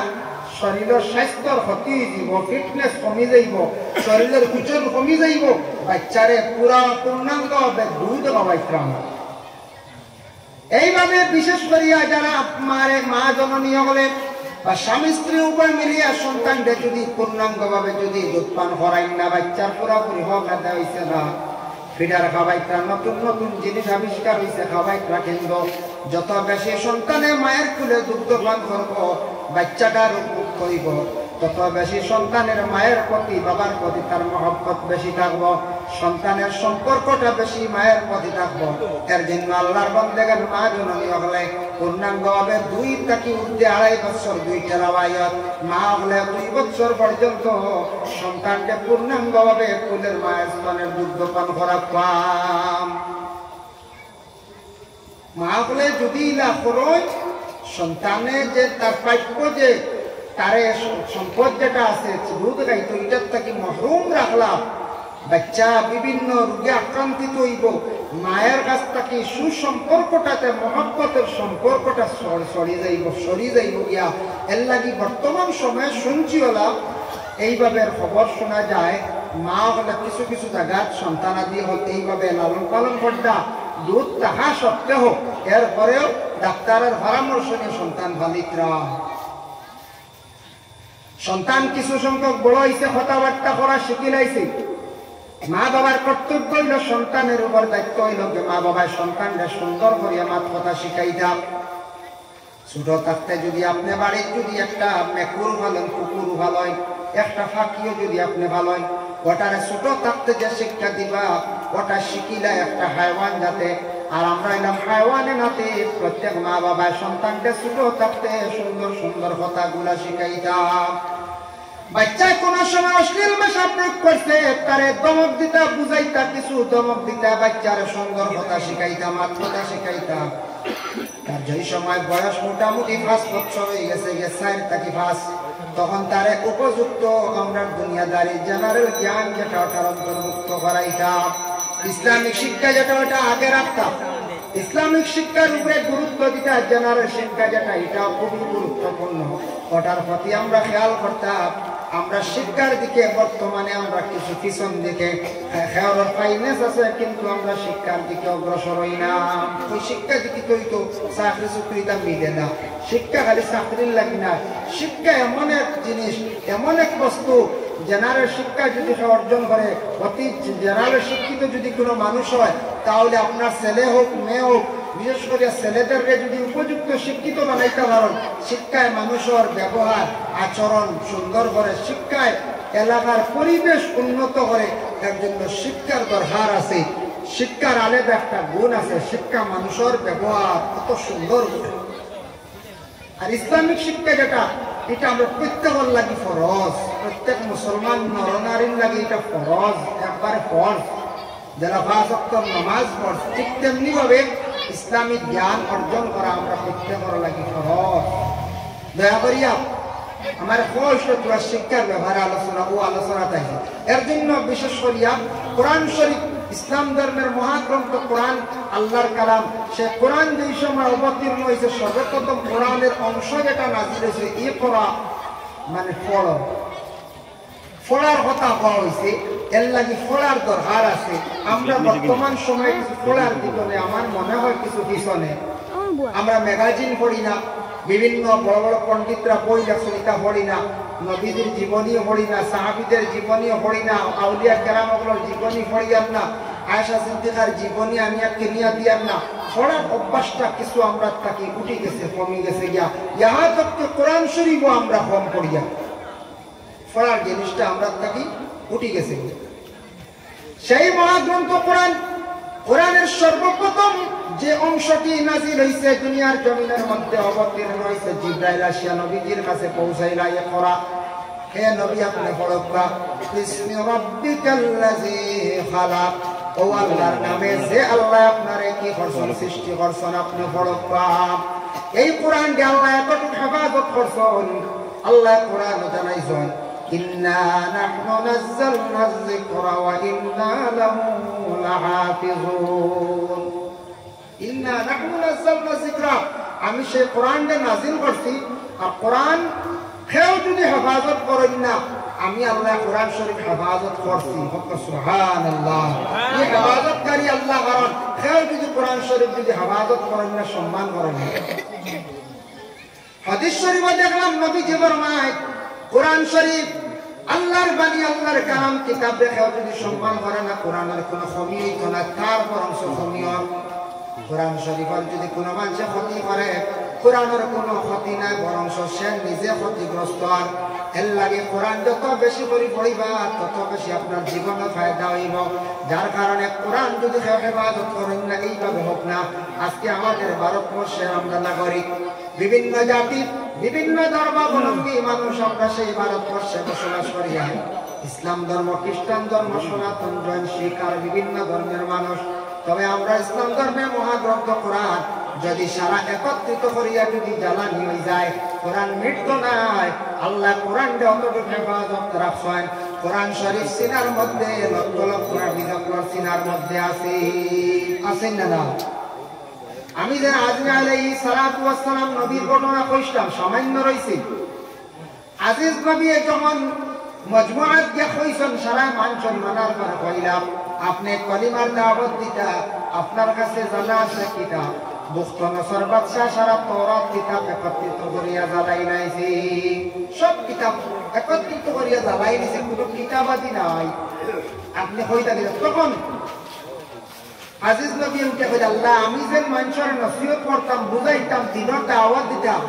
A: শরীরের স্বাস্থ্যর ক্ষতি দিব ফিটনেস কমি যাইব, শরীরের ওজন কমি যাইব, বাচ্চারে পুরা পূর্ণাঙ্গ দুধ খাওয়াইতাম এইভাবে বিশেষ করিয়া যারা মারে, মা জননী হলে বা স্বামী স্ত্রী উপায় মিলিয়া সন্তানকে যদি পূর্ণাঙ্গ ভাবে যদি দুধ পান করাই না, বাচ্চার পুরাপুরি হক আদায় হয়েছে না। ফিডার খাবাইটা নতুন নতুন জিনিস আবিষ্কার হয়েছে খাবাইটা কেন্দ্র। যত বেশি সন্তানে মায়ের কুলে দুগ্ধ পান করব বাচ্চাটা উপভোগ করিব। তত বেশি সন্তানের মায়ের প্রতি, বাবার প্রতি তার মহব্বত বেশি থাকব, সন্তানের সম্পর্কটা বেশি মায়ের প্রতি থাকব। এর জন্য আল্লাহর বন্দেগের মা জননী হলে পূর্ণাঙ্গ হবে দুই থাকি উর্ধে আড়াই বছর, দুই টেরাবায়ত মা হলে দুই বছর পর্যন্ত সন্তানকে পূর্ণাঙ্গ ভাবে কুলের মায়ের স্তনের দুগ্ধ পান করা পাম মা বলে যদি ইলা করয় সন্তানের যে তার প্রাপ্য যে তারে সম্পদ যেটা আছে দুধ গাইতো এটার থেকে মহরুম রাখলাম বাচ্চা বিভিন্ন রোগে আক্রান্তিত হইব। মায়ের কাছ থেকে সুসম্পর্কটাতে, মহব্বতের সম্পর্কটা সরি যাইব সরি যাইব গিয়া। এর লাগি বর্তমান সময়ে শুনছি ওলা এইভাবে খবর শোনা যায়, মা হলে কিছু কিছু জায়গার সন্তানাদি হল এইভাবে লালন পালন করতা, দুধ তাহা সত্ত্বেও এরপরেও ডাক্তারের পরামর্শ নিয়ে সন্তান বালিকরা সন্তান কিছু সংখ্যক বড় হয়েছে কথাবার্তা করা শিখি শিখিলাইছে মা বাবার কর্তব্য হইল সন্তানের উপর দায়িত্ব হইল মা বাবার সন্তানকে সুন্দর করিয়া মাত কথা শিখাই দাও ছোট থাকতে যদি আপনি বাড়ির যদি একটা মেকুর ভালেন কুকুর ভালয় একটা ফাঁকিও যদি আপনি ভালয় ওটারে ছোট থাকতে যে শিক্ষা দিবা ওটা শিখিলে একটা হাইওয়ান যাতে। আর আমরা এলাম হাইওয়ানে নাতে, প্রত্যেক মা বাবা সন্তানকে ছোট থাকতে সুন্দর সুন্দর কথাগুলা শিখাইতাম বাচ্চায় কোন সময় অশ্লীল ভাষা প্রয়োগ করছে, তারে দমক দিতা, বুঝাইতা, কিছু দমক দিতা, বাচ্চার সুন্দর কথা শিখাইতাম মাত্রতা শিখাইতাম তার যেই সময় বয়স মোটামুটি পাঁচ বছর হয়ে গেছে চার থাকি পাঁচ, তখন তার উপযুক্ত আমরা দুনিয়াদারি, জেনারেল জ্ঞান যেটা ওটার অন্তর্ভুক্ত করাইতাম। ইসলামিক শিক্ষা যেটা ওটা আগে রাখতাম। ইসলামিক শিক্ষার উপরে গুরুত্ব দিতে জেনারেল শিক্ষা যেটা, এটাও খুবই গুরুত্বপূর্ণ। ওটার প্রতি আমরা খেয়াল করতাম। আমরা শিক্ষার দিকে বর্তমানে আমরা কিছু পিছন দিকে আছে, কিন্তু আমরা শিক্ষার দিকে অগ্রসর হই না। ওই শিক্ষা দিকে তৈ তো চাকরি চুকরিটা মিলে না। শিক্ষা খালি চাকরির লাগি না। শিক্ষা এমন এক জিনিস, এমন এক বস্তু, জেনারেল শিক্ষা যদি সে অর্জন করে, অতি জেনারেল শিক্ষিত যদি কোনো মানুষ হয়, তাহলে আপনার ছেলে হোক, মেয়ে হোক বিশেষ করে ছেলেদেরকে যদি উপযুক্ত শিক্ষিত বানাইতে পারেন শিক্ষায় মানুষের ব্যবহার, আচরণ সুন্দর করে শিক্ষায় এলাকার পরিবেশ উন্নত করে এর জন্য শিক্ষার দরকার আছে। শিক্ষার আলাদা একটা গুণ আছে, শিক্ষা মানুষের ব্যবহার কত সুন্দর আর ইসলামিক শিক্ষা যেটা, এটা আমরা প্রত্যেকের লাগি ফরজ। প্রত্যেক মুসলমান নরনারীর লাগে এটা ফরজ, একবারে ফরজ। যারা পাঁচ নামাজ পড় ঠিক তেমনি ভাবে ইসলামিক জ্ঞান অর্জন করা আমরা প্রত্যেকের লাগি ফরজ দয়া করিয়া আমার কষ্ট তোরা শিক্ষার ব্যবহারে আলোচনা, ও আলোচনা তাই এর জন্য বিশেষ করিয়া কোরআন শরীফ, ইসলাম ধর্মের মহাগ্রন্থ কোরআন, আল্লাহর কালাম, সে কোরআন যেই সময় অবতীর্ণ হয়েছে সর্বপ্রথম কোরআনের অংশ যেটা নাজির হয়েছে ই পড়া মানে ফল। ফলার কথা হওয়া হয়েছে এর লাগি ফলার দরকার আছে। আমরা বর্তমান সময়ে ফলার পিছনে আমার মনে হয় কিছু পিছনে আমরা ম্যাগাজিন পড়ি না বিভিন্ন বড় বড় পণ্ডিতরা বই লেখছেন এটা পড়ি না নবীদের জীবনীও পড়ি না সাহাবিদের জীবনীও পড়ি না আউলিয়া কেরামগুলোর জীবনী পড়িয়ার না আয়সা সিদ্দিকার জীবনী আমি আর কিনিয়া দিয়ার না। পড়ার অভ্যাসটা কিছু আমরা থাকি উঠে গেছে কমে গেছে গিয়া। ইহা তত্ত্ব কোরআন শরীফও আমরা কম পড়িয়া পড়ার জিনিসটা আমরা থাকি, উঠে গেছে। সেই মহাগ্রন্থ কোরআন, কোরআনের সর্বপ্রথম যে অংশটি নাজিল হইছে দুনিয়ার জমিনের মধ্যে অবতীর্ণ হইছে জিব্রাইল আসিয়া নবীজির কাছে পৌঁছাইলা ইয়ে করা হে নবী, আপনি পড়বা বিসমি রাব্বিকাল্লাযী খালাক। ও আল্লাহর নামে যে আল্লাহ, আপনারে কি করছেন? সৃষ্টি করছেন, আপনি পড়বা এই কোরআন যে আল্লাহ এতটুকু হেফাজত করছেন, আল্লাহ কোরআন জানাইছেন إنا نحن نزلنا الذكر وإنا له لحافظون إنا نحن نزلنا الذكر আমি সেই কোরআনটা নাজিল করছি আর কোরআন কেউ যদি হেফাজত করেন না আমি আল্লাহ কোরআন শরীফ হেফাজত করছি সুহান আল্লাহ এই হেফাজতকারী আল্লাহ কারণ কেউ যদি কোরআন শরীফ যদি হেফাজত করেন না সম্মান করেন না হাদিস শরীফে দেখলাম নবী জীবন মায় কোরআন শরীফ আল্লাহর বাণী, আল্লাহর কালাম, কিতাব রেখেও যদি সম্মান করে না, কোরআনের কোনো কমি হইত না, তার বরং কমি কোরআন শরীফের যদি কোনো মানুষের ক্ষতি করে, কোরআনের কোনো ক্ষতি নাই, বরং সে নিজে ক্ষতিগ্রস্ত হন এর লাগে কোরআন যত বেশি করে পড়িবা, তত বেশি আপনার জীবনে ফায়দা হইব। যার কারণে কোরআন যদি হেফাজত করেন না, এইভাবে হোক না। আজকে আমাদের ভারতবর্ষের আমরা নাগরিক, বিভিন্ন জাতি বিভিন্ন ধর্মাবলম্বী মানুষ আমরা সেই ভারতবর্ষে বসবাস করি ইসলাম ধর্ম, খ্রিস্টান ধর্ম, সনাতন, জৈন, শিখ আর বিভিন্ন ধর্মের মানুষ। তবে আমরা ইসলাম ধর্মের মহাগ্রন্থ কোরআন যদি সারা একত্রিত করিয়া যদি জ্বালানি হয়ে যায়, কোরআন মৃত্যু নাই। আল্লাহ কোরআন অতটুকু হেফাজত রাখছেন। কোরআন শরীফ সিনার মধ্যে, লক্ষ লক্ষ সিনার মধ্যে আছে। আছেন না? আমি যে আজমি আলাইহি সালাতু ওয়াসসালাম নবীর ঘটনা কইছিলাম, সামান্য রইছে। আজিজ নবী যখন মজমুআত গিয়া কইছেন, সারা মানসন মানার পর কইলাম আপনি কলিমার দাওয়াত দিতা, আপনার কাছে জানা আছে কিতাব মুক্ত নসর বাদশাহ সারা তরাত কিতাব একত্রিত করিয়া জ্বালাই নাইছি। সব কিতাব একত্রিত করিয়া জ্বালাই নিছে কোনো কিতাব আদি নাই। আপনি কইতা দিলেন তখন আজিজ নবী উঠে কই আল্লাহ, আমি যে মানুষের নসিহত করতাম বুঝাইতাম দিনের দাওয়াত দিতাম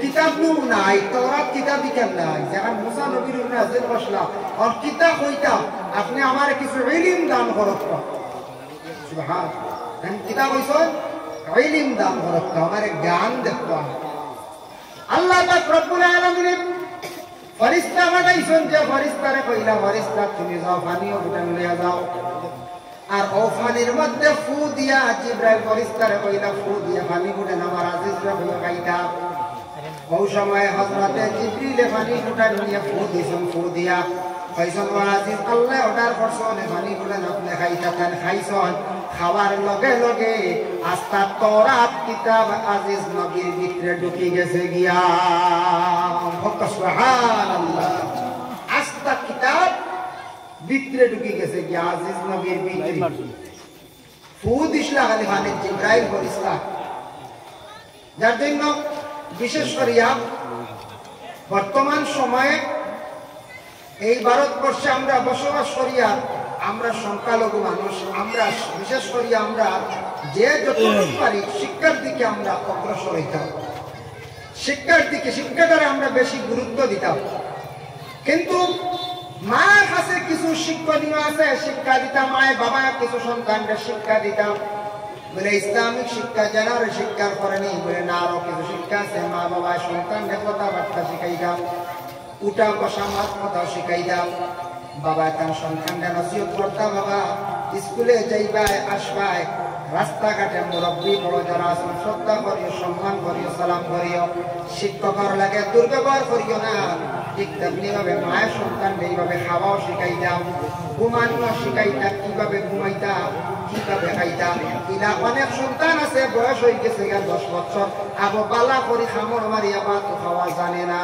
A: কিতাব নু নাই তরাত কিতাব দিতাম নাই? যেখান মুসা নবীর উপরে হাজির বসলা আর কিতাব হইতাম, আপনি আমার কিছু ইলিম দান করত সুবহান কিতাব হইছেন ইলিম দান করত আমার জ্ঞান দেখতো আল্লাহ পাক রব্বুল আলামিন ফরিস্তা বানাইছেন যে ফরিস্তারে কইলা, ফরিস্তা, তুমি যাও, পানিও উঠান লইয়া যাও। আর ও পানির মধ্যে ফু দিয়া জিব্রাইল ফরিস্তারে কইলা ফু দিয়া পানি উঠেন আমার আজিজরা হইয়া খাইতা ওই সময় হজরতে জিব্রিলে পানি উঠান নিয়ে ফু দিছেন ফু দিয়া। কইছেন আজিজ, আল্লাহ অর্ডার করছেন পানি উঠেন আপনি খাইতা খান খাইছেন? খাওয়ার লগে লগে আস্তা তরাত কিতাব আজিজ নবীর ভিতরে ঢুকি গেছে গিয়া। সুবহানাল্লাহ, আস্তা কিতাব ভিতরে ঢুকি গেছে গিয়া আজিজ নবীর ভিতরে ফুদ ইসলা খালি মানে জিব্রাইল ফরিস্তা যার জন্য বিশেষ করিয়া বর্তমান সময়ে এই ভারতবর্ষে আমরা বসবাস করিয়া আমরা সংখ্যালঘু মানুষ আমরা বিশেষ করি আমরা যে যতটুকু পারি শিক্ষার দিকে আমরা অগ্রসর হইতাম শিক্ষার দিকে শিক্ষাটারে আমরা বেশি গুরুত্ব দিতাম কিন্তু মার কাছে কিছু শিক্ষণীয় আছে, শিক্ষা দিতাম মায় বাবা কিছু সন্তানকে শিক্ষা দিতাম। বলে, ইসলামিক শিক্ষা জানার শিক্ষার করেনি বলে, না, আরও কিছু শিক্ষা আছে। মা বাবা সন্তানকে কথাবার্তা শিখাই শিখাইতাম উঠা বসা মাত কথা শিখাইতাম। বাবা তার সন্তানরা নসিহত করতা, বাবা, স্কুলে যাইবাই, আসবাই, রাস্তাঘাটে মুরব্বী, বড় যারা আছেন, শ্রদ্ধা করিও, সম্মান করিও, সালাম করিও। শিক্ষকর লাগে, দুর্ব্যবহার করিও না। ঠিক তেমনি ভাবে মায়ের সন্তান এইভাবে খাওয়াও শিখাইতাম ঘুমানো শিখাইতাম, কীভাবে ঘুমাইতাম, কীভাবে খাইতাম ইলা অনেক সন্তান আছে, বয়স হয়ে গেছে দশ বছর, আবো বালা করি খামর মারিয়া বা তো খাওয়া জানে না।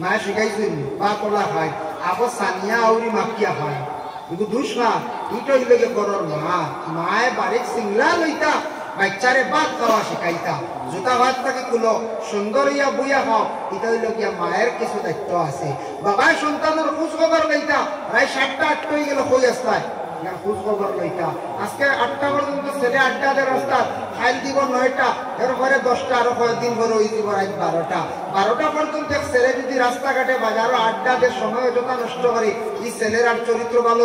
A: মায়ে শিখাইছিল বা কলা হয়, আবো সানিয়া আউরি মাকিয়া খায় কিন্তু দুষ্মা ইটো ইলেগে করর মা, মায়ে বাড়ির সিংলা লইতা বাচ্চারে ভাত খাওয়া শিখাইতা জুতা ভাত থাকে কুলো সুন্দর ইয়া বুয়া খাও এটা হইল গিয়া মায়ের কিছু দায়িত্ব আছে। বাবায় সন্তানের খোঁজ খবর লইতা প্রায় সাতটা আটটা হয়ে গেল কই আসতায় আজকে আটটা দিব নয়টা দশটা দিব পর্যন্ত যদি আড্ডা সময় নষ্ট চরিত্র ভালো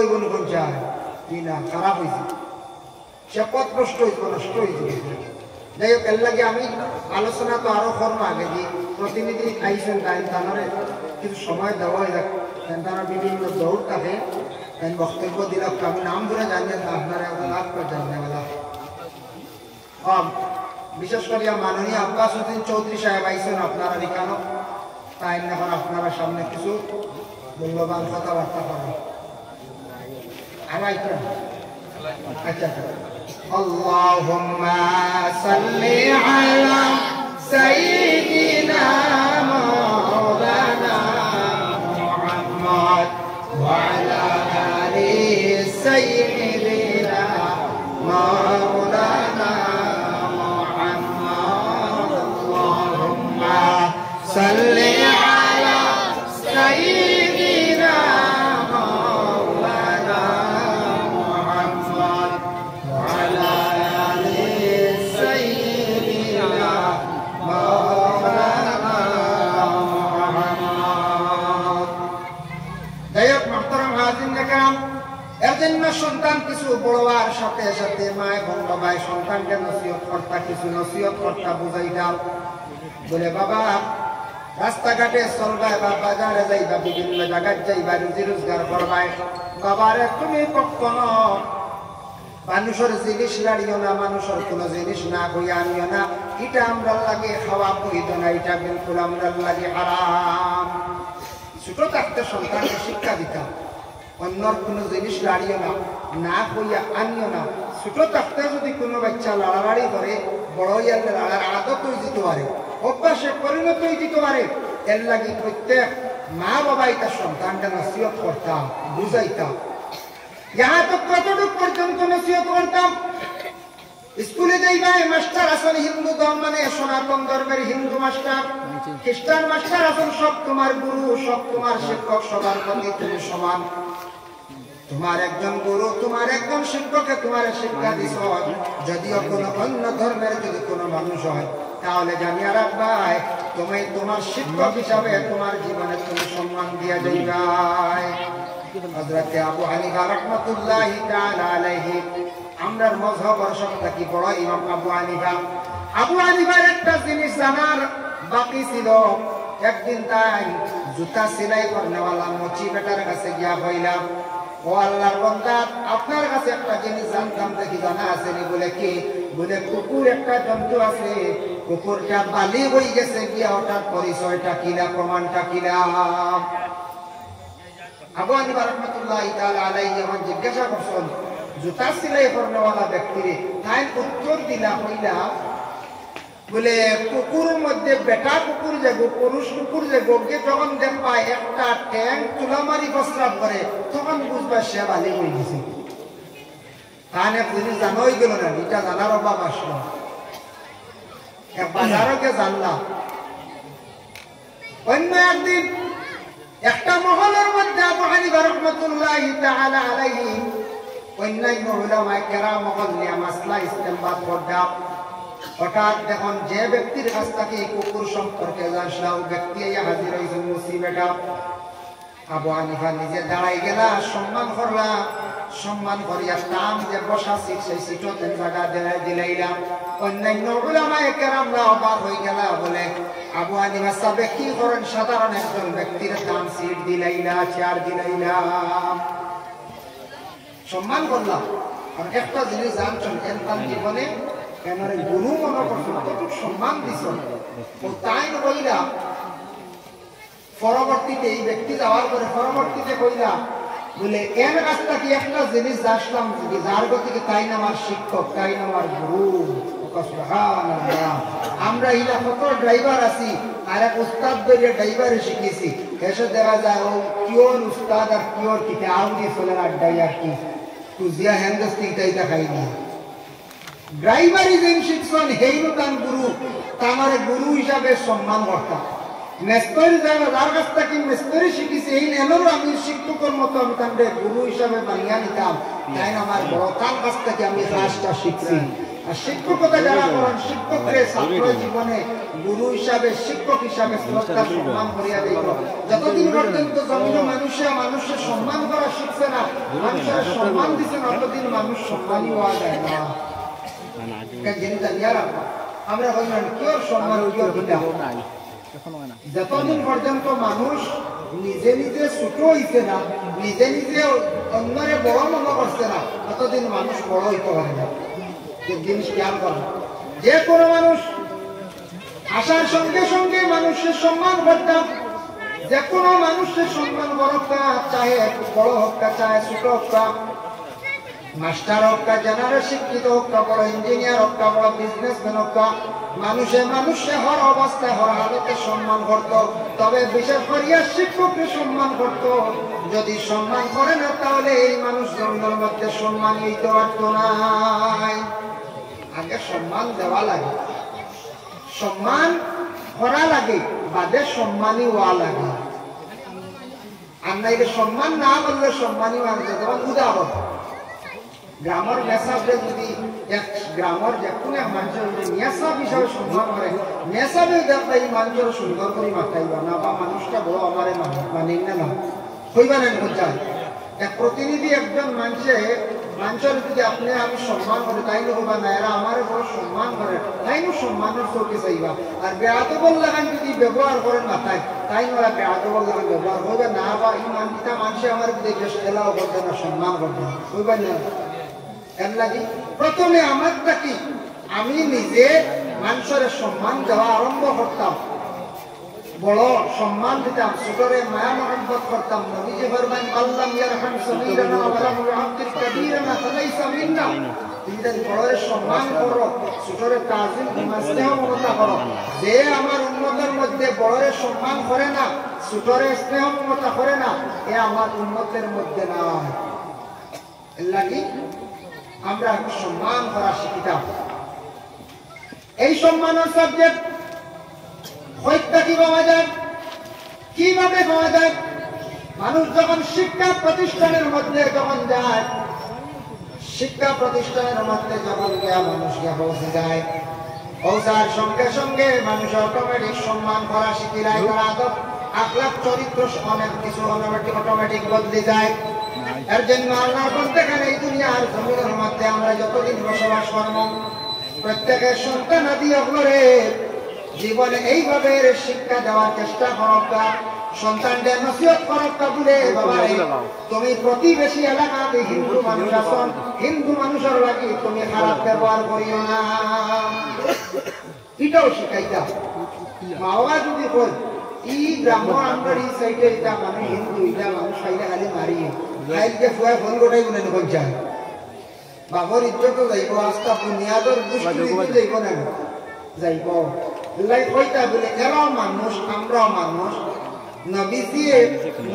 A: যায়। না খারাপ হয়েছে সে পথ নষ্ট হইব নষ্ট হয়েছে যাই হোক এর লাগে আমি আলোচনা তো আরও করব আগে যে প্রতিনিধি আইসেন তাই তানারে কিছু সময় দেওয়া হয়ে তারা বিভিন্ন দৌড় থাকে তাই বক্তব্য দিলাম আমি নাম ধরে জানিয়ে আপনারা লাভ করে জানিয়ে বিশেষ করে মাননীয় আব্বাস উদ্দিন চৌধুরী সাহেব আইসেন আপনারা এখানে। তাই এখন আপনারা সামনে কিছু মূল্যবান কথাবার্তা করেন আমার আচ্ছা। اللهم صل على سيدنا مولانا محمد وعلى آل سيدنا مولانا কিছু সাথে সাথে মা এবং বাবাই সন্তানকে নসিহত কর্তা, কিছু নসিহত কর্তা বুঝাই দাও। বলে, বাবা, রাস্তাঘাটে চলবাই বা বাজারে যাইবা বিভিন্ন জায়গায় যাইবা রুজি রোজগার করবাই বাবারে, তুমি কখনো মানুষের জিনিস লাড়িও না, মানুষের কোনো জিনিস না, কই আনিও না। এটা আমরা লাগে খাওয়া বইত না, এটা বিলকুল আমরা লাগে আরাম ছোট থাকতে সন্তানকে শিক্ষা দিতাম, অন্যর কোনো জিনিস লাড়িও না। না কইয়া আনিও না। ছোট থাকতে যদি কোনো বাচ্চা লড়াবাড়ি করে, বড় ইয়ালে লড়ার আদত হয়ে যেতে পারে, অভ্যাসে পরিণত হয়ে যেতে পারে, এর লাগি প্রত্যেক মা বাবা এটা সন্তানটা নসিহত করতাম, বুঝাইতাম। ইহা তো কতটুক পর্যন্ত নসিহত করতাম? স্কুলে যাইবা মাস্টার আসল হিন্দু ধর্ম মানে সনাতন ধর্মের হিন্দু মাস্টার। খ্রিস্টান মাস্টার আসল সব তোমার গুরু, সব তোমার শিক্ষক, সবার প্রতি তুমি সমান। তোমার একজন গুরু, তোমার একজন শিক্ষককে তোমার শিক্ষা দিছ যদিও কোনো অন্য ধর্মের যদি কোনো মানুষ হয়, তাহলে জানিয়া রাখবাই তুমি তোমার শিক্ষক হিসাবে তোমার জীবনে তুমি সম্মান দিয়া যাইবাই। আবু আবু একটা জিনিস জানার বাকি ছিল। একদিন তাই জুতা সেলাই করনেওয়ালা মচি বেটার কাছে গিয়া হইলাম ও আপনার কাছে একটা জিনিস জানতাম, দেখি জানা আছেনি বলে কি? বলে, কুকুর একটা জন্তু আছে, কুকুরটা বালি হয়ে গেছে গিয়া ওটার পরিচয়টা কিলা প্রমাণটা কিলা আবু হানিফা রহমতুল্লাহ তাআলা আলাইহি যখন জিজ্ঞাসা করছেন, জুতা সিলাই করনেওয়ালা ব্যক্তিরে তাই উত্তর দিলা হইলা বলে কুকুরের মধ্যে বেটা কুকুর যে গো পুরুষ কুকুর যে গোকে যখন দেখবা একটা ট্যাং তুলামারি প্রস্রাব করে, তখন বুঝবা সে বালি হয়ে গেছে। তাহলে জিনিস জানোই গেল না, এটা জানার অভাব আসলো বাজারকে জানলাম অন্য একদিন একটা মহলের মধ্যে আবু হানিফা রাহমাতুল্লাহি তাআলা আলাইহি, অন্যান্য উলামায়ে কেরাম মহল নিয়ে মাসলা ইস্তেমবাদ করতাম হঠাৎ দেখুন, যে ব্যক্তির কাছ থেকে কুকুর সম্পর্কে জানলা ও ব্যক্তি হাজির হয়েছে মুসিবেটা। আবু হানিফা নিজে দাঁড়াই গেলা, সম্মান করলা, সম্মান করিয়া তাম যে বসা সিট সেই সিটও জায়গা দেয় দিলাইলাম অন্যান্য উলামায়ে কেরামরা অবাক হয়ে গেলা, বলে আবু হানিফা সাহেব কি করেন? সাধারণ একজন ব্যক্তির দাম সিট দিলাইলা চেয়ার দিলাইলাম সম্মান করলাম। আর একটা জিনিস জানছেন এনতাম জীবনে কেনার গুরু মনে কতটুক সম্মান তাই কইলা, পরবর্তীতে এই ব্যক্তি যাওয়ার পরে পরবর্তীতে কইলা, বলে, এর একটা জিনিস আসলাম যার গতিকে তাই আমার শিক্ষক, তাই আমার গুরু। আমরা ইলা কত ড্রাইভার আছি, আর এক উস্তাদ ড্রাইভারে শিখেছি। এসে দেখা যায়, ও কিওর উস্তাদ আর কিওর কিতে আউনি চলে আড্ডাই আর কি। তাই দেখাই ড্রাইভারি যেন শিখছেন হেইনো তান গুরু তামার গুরু হিসাবে সম্মান করতাম মেস্তরি যারা যার কাছ থেকে মেস্তরি শিখেছি এই নেনেরও আমি শিক্ষকের মতো আমি তাদের গুরু হিসাবে বানিয়ে নিতাম তাই আমার বড় তার কাছ থেকে আমি কাজটা শিখছি আর শিক্ষকতা যারা করেন শিক্ষককে ছাত্র জীবনে গুরু হিসাবে শিক্ষক হিসাবে শ্রদ্ধা সম্মান করিয়া দিল যতদিন পর্যন্ত জমিন মানুষে মানুষের সম্মান করা শিখছে না মানুষের সম্মান দিচ্ছে না ততদিন মানুষ সম্মানই হওয়া যায় না যতদিন পর্যন্ত মানুষ নিজে নিজে ছোট হইছে না নিজে নিজে অন্যরে বড় মনে করছে না ততদিন মানুষ বড় হইতে পারে না যে জিনিস খেয়াল করে যে কোনো মানুষ আসার সঙ্গে সঙ্গে মানুষের সম্মান করতাম যে কোনো মানুষের সম্মান বড় হোক চাহে বড় হোক চাহে ছোট হোক মাস্টার হোক জেনারেল শিক্ষিত হোক বড় ইঞ্জিনিয়ার হোক বড় বিজনেসম্যান হোক মানুষে মানুষে হর অবস্থায় হর হালতে সম্মান করত, তবে বিশেষ করিয়া শিক্ষককে সম্মান করত। যদি সম্মান করে না, তাহলে এই মানুষ জন্মের মধ্যে সম্মান নিতে পারত নাই আগে সম্মান দেওয়া লাগে। সম্মান করা লাগে, বাদে সম্মানই হওয়া লাগে। আর নাইলে সম্মান না করলে সম্মানই মানতে যেমন উদাহরণ। গ্রামের মেসাবে যদি এক গ্রামের যে কোনো মানুষের যদি মেসাব হিসাবে সম্মান করে মেসাবে দেখবা এই মানুষের সুন্দর করে মাথাইবা না বা মানুষটা বড় আমারে মানে না না। হইবা না যায় এক প্রতিনিধি একজন মানুষে, মানুষের যদি আপনি আমি সম্মান করে তাই হবা না, এরা আমার বড় সম্মান করে তাই সম্মানের চোখে চাইবা। আর বেড়াতে বললে যদি ব্যবহার করেন না তাই তাই ওরা বেড়াতে বললে ব্যবহার করবে না, বা ইমান পিতা মানুষে আমার যদি বেশ খেলাও করবে না সম্মান না। বুঝবেন না? এর প্রথমে আমারটা কি? আমি নিজে মানুষের সম্মান দেওয়া আরম্ভ করতাম। বড় সম্মান দিতাম ছোটরে মায়া মহব্বত করতাম। নবীজি ফরমান আল্লাহ ইয়ারহাম সগীরানা ওয়া লাম ইউআক্কির কাবীরানা ফালাইসা মিন্না। তুমি যদি বড়রে সম্মান করো ছোটরে তাজিম স্নেহ মমতা করো। যে আমার উন্নতের মধ্যে বড়রে সম্মান করে না ছোটরে স্নেহ মমতা করে না, এ আমার উন্নতের মধ্যে এর লাগি আমরা সম্মান করা শিখিতাম। এই সম্মানের সাবজেক্ট হত্যা কি পাওয়া যায়? কীভাবে পাওয়া যায়? মানুষ যখন শিক্ষা প্রতিষ্ঠানের মধ্যে যখন যায়, শিক্ষা প্রতিষ্ঠানের মধ্যে যখন গিয়া মানুষ গিয়া পৌঁছে যায়, পৌঁছার সঙ্গে সঙ্গে মানুষ অটোমেটিক সম্মান করা শিখি যায় তার আদব আখলাখ চরিত্র অনেক কিছু অটোমেটিক অটোমেটিক বদলে যায়। এর জন্য আল্লাহর প্রত্যেকের এই দুনিয়ার মধ্যে আমরা যতদিন বসবাস করব, প্রত্যেকের সন্তান আদি জীবনে এইভাবে শিক্ষা দেওয়ার চেষ্টা সন্তানদের নসিহত বলে বাবা তুমি প্রতিবেশী এলাকাতে হিন্দু মানুষ আসন হিন্দু মানুষের লাগি তুমি খারাপ ব্যবহার করিও না। এটাও শিখাইতা মা বাবা যদি কই ই ব্রাহ্মণ আমরা এই সাইডে এটা মানুষ হিন্দু এটা মানুষ খাইলে খালি মারি। খাইলকে ফুয়া ফোন গোটাই গুনে নকল যায়। বাবর ইজ্জত যাইব আস্তা বুনিয়াদর বুঝতে যাইব না যাইব। লাই কইতা বলে এরাও মানুষ আমরাও মানুষ। নবীজিয়ে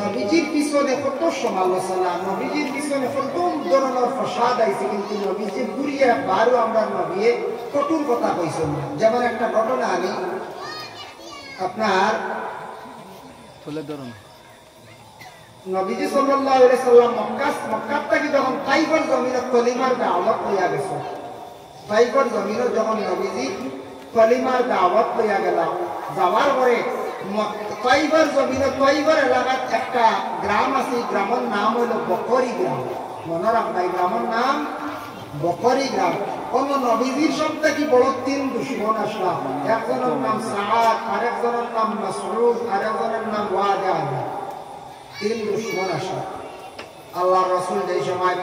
A: নবীজির পিছনে কত সমালোচনা নবীজির পিছনে কত ধরনের ফসাদ আইছে কিন্তু নবীজি ঘুরিয়ে বারো আমরা নবীয়ে কঠোর কথা কইছেন যেমন একটা ঘটনা আনি আপনার
B: তুলে ধরুন
A: নবীজি সাল্লাল্লাহু আলাইহি সাল্লাম মক্কা থেকে যখন তাইফের জমিনে কলিমার দাওয়াত গেছে। তাইফের জমিনে যখন নবীজি কলিমার দাওয়াত গেল যাওয়ার পরে জমিনে একটা গ্রাম আছে গ্রামের নাম হইল বকরি গ্রাম মনে এই গ্রামের নাম বকরি গ্রাম। কোন নবীজির সব থেকে বড় তিন দুশ্মন আসলাম। একজনের নাম সাহাদ আরেকজনের নাম মাসরুদ আরেকজনের নাম ওয়াজা। তিন দুশ্মন আসা আল্লাহ রসুল যেই সময়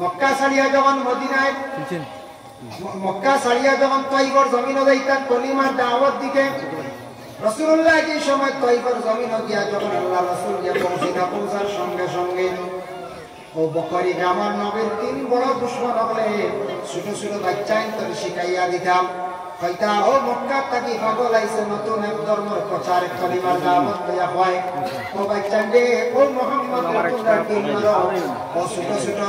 A: মক্কা ছাড়িয়া যখন মদিনায় মক্কা ছাড়িয়া যখন তৈবর জমিন যাইতাম কলিমার দাওয়াত দিকে রসুল্লাহ যে সময় তৈবর জমিন গিয়া যখন আল্লাহ রসুল গিয়া পৌঁছে না পৌঁছার সঙ্গে সঙ্গে ও বকরি গ্রামের নবীর তিন বড় দুশ্মন হলে ছোট ছোট বাচ্চা তোর শিখাইয়া দিতাম। কইতা ও মক্কা তাকি পাগল আইছে নতুন এক ধর্মের প্রচার কলিমার দাওয়াত দেয়া হয়। ও ও মোহাম্মদ ও ছোট ছোট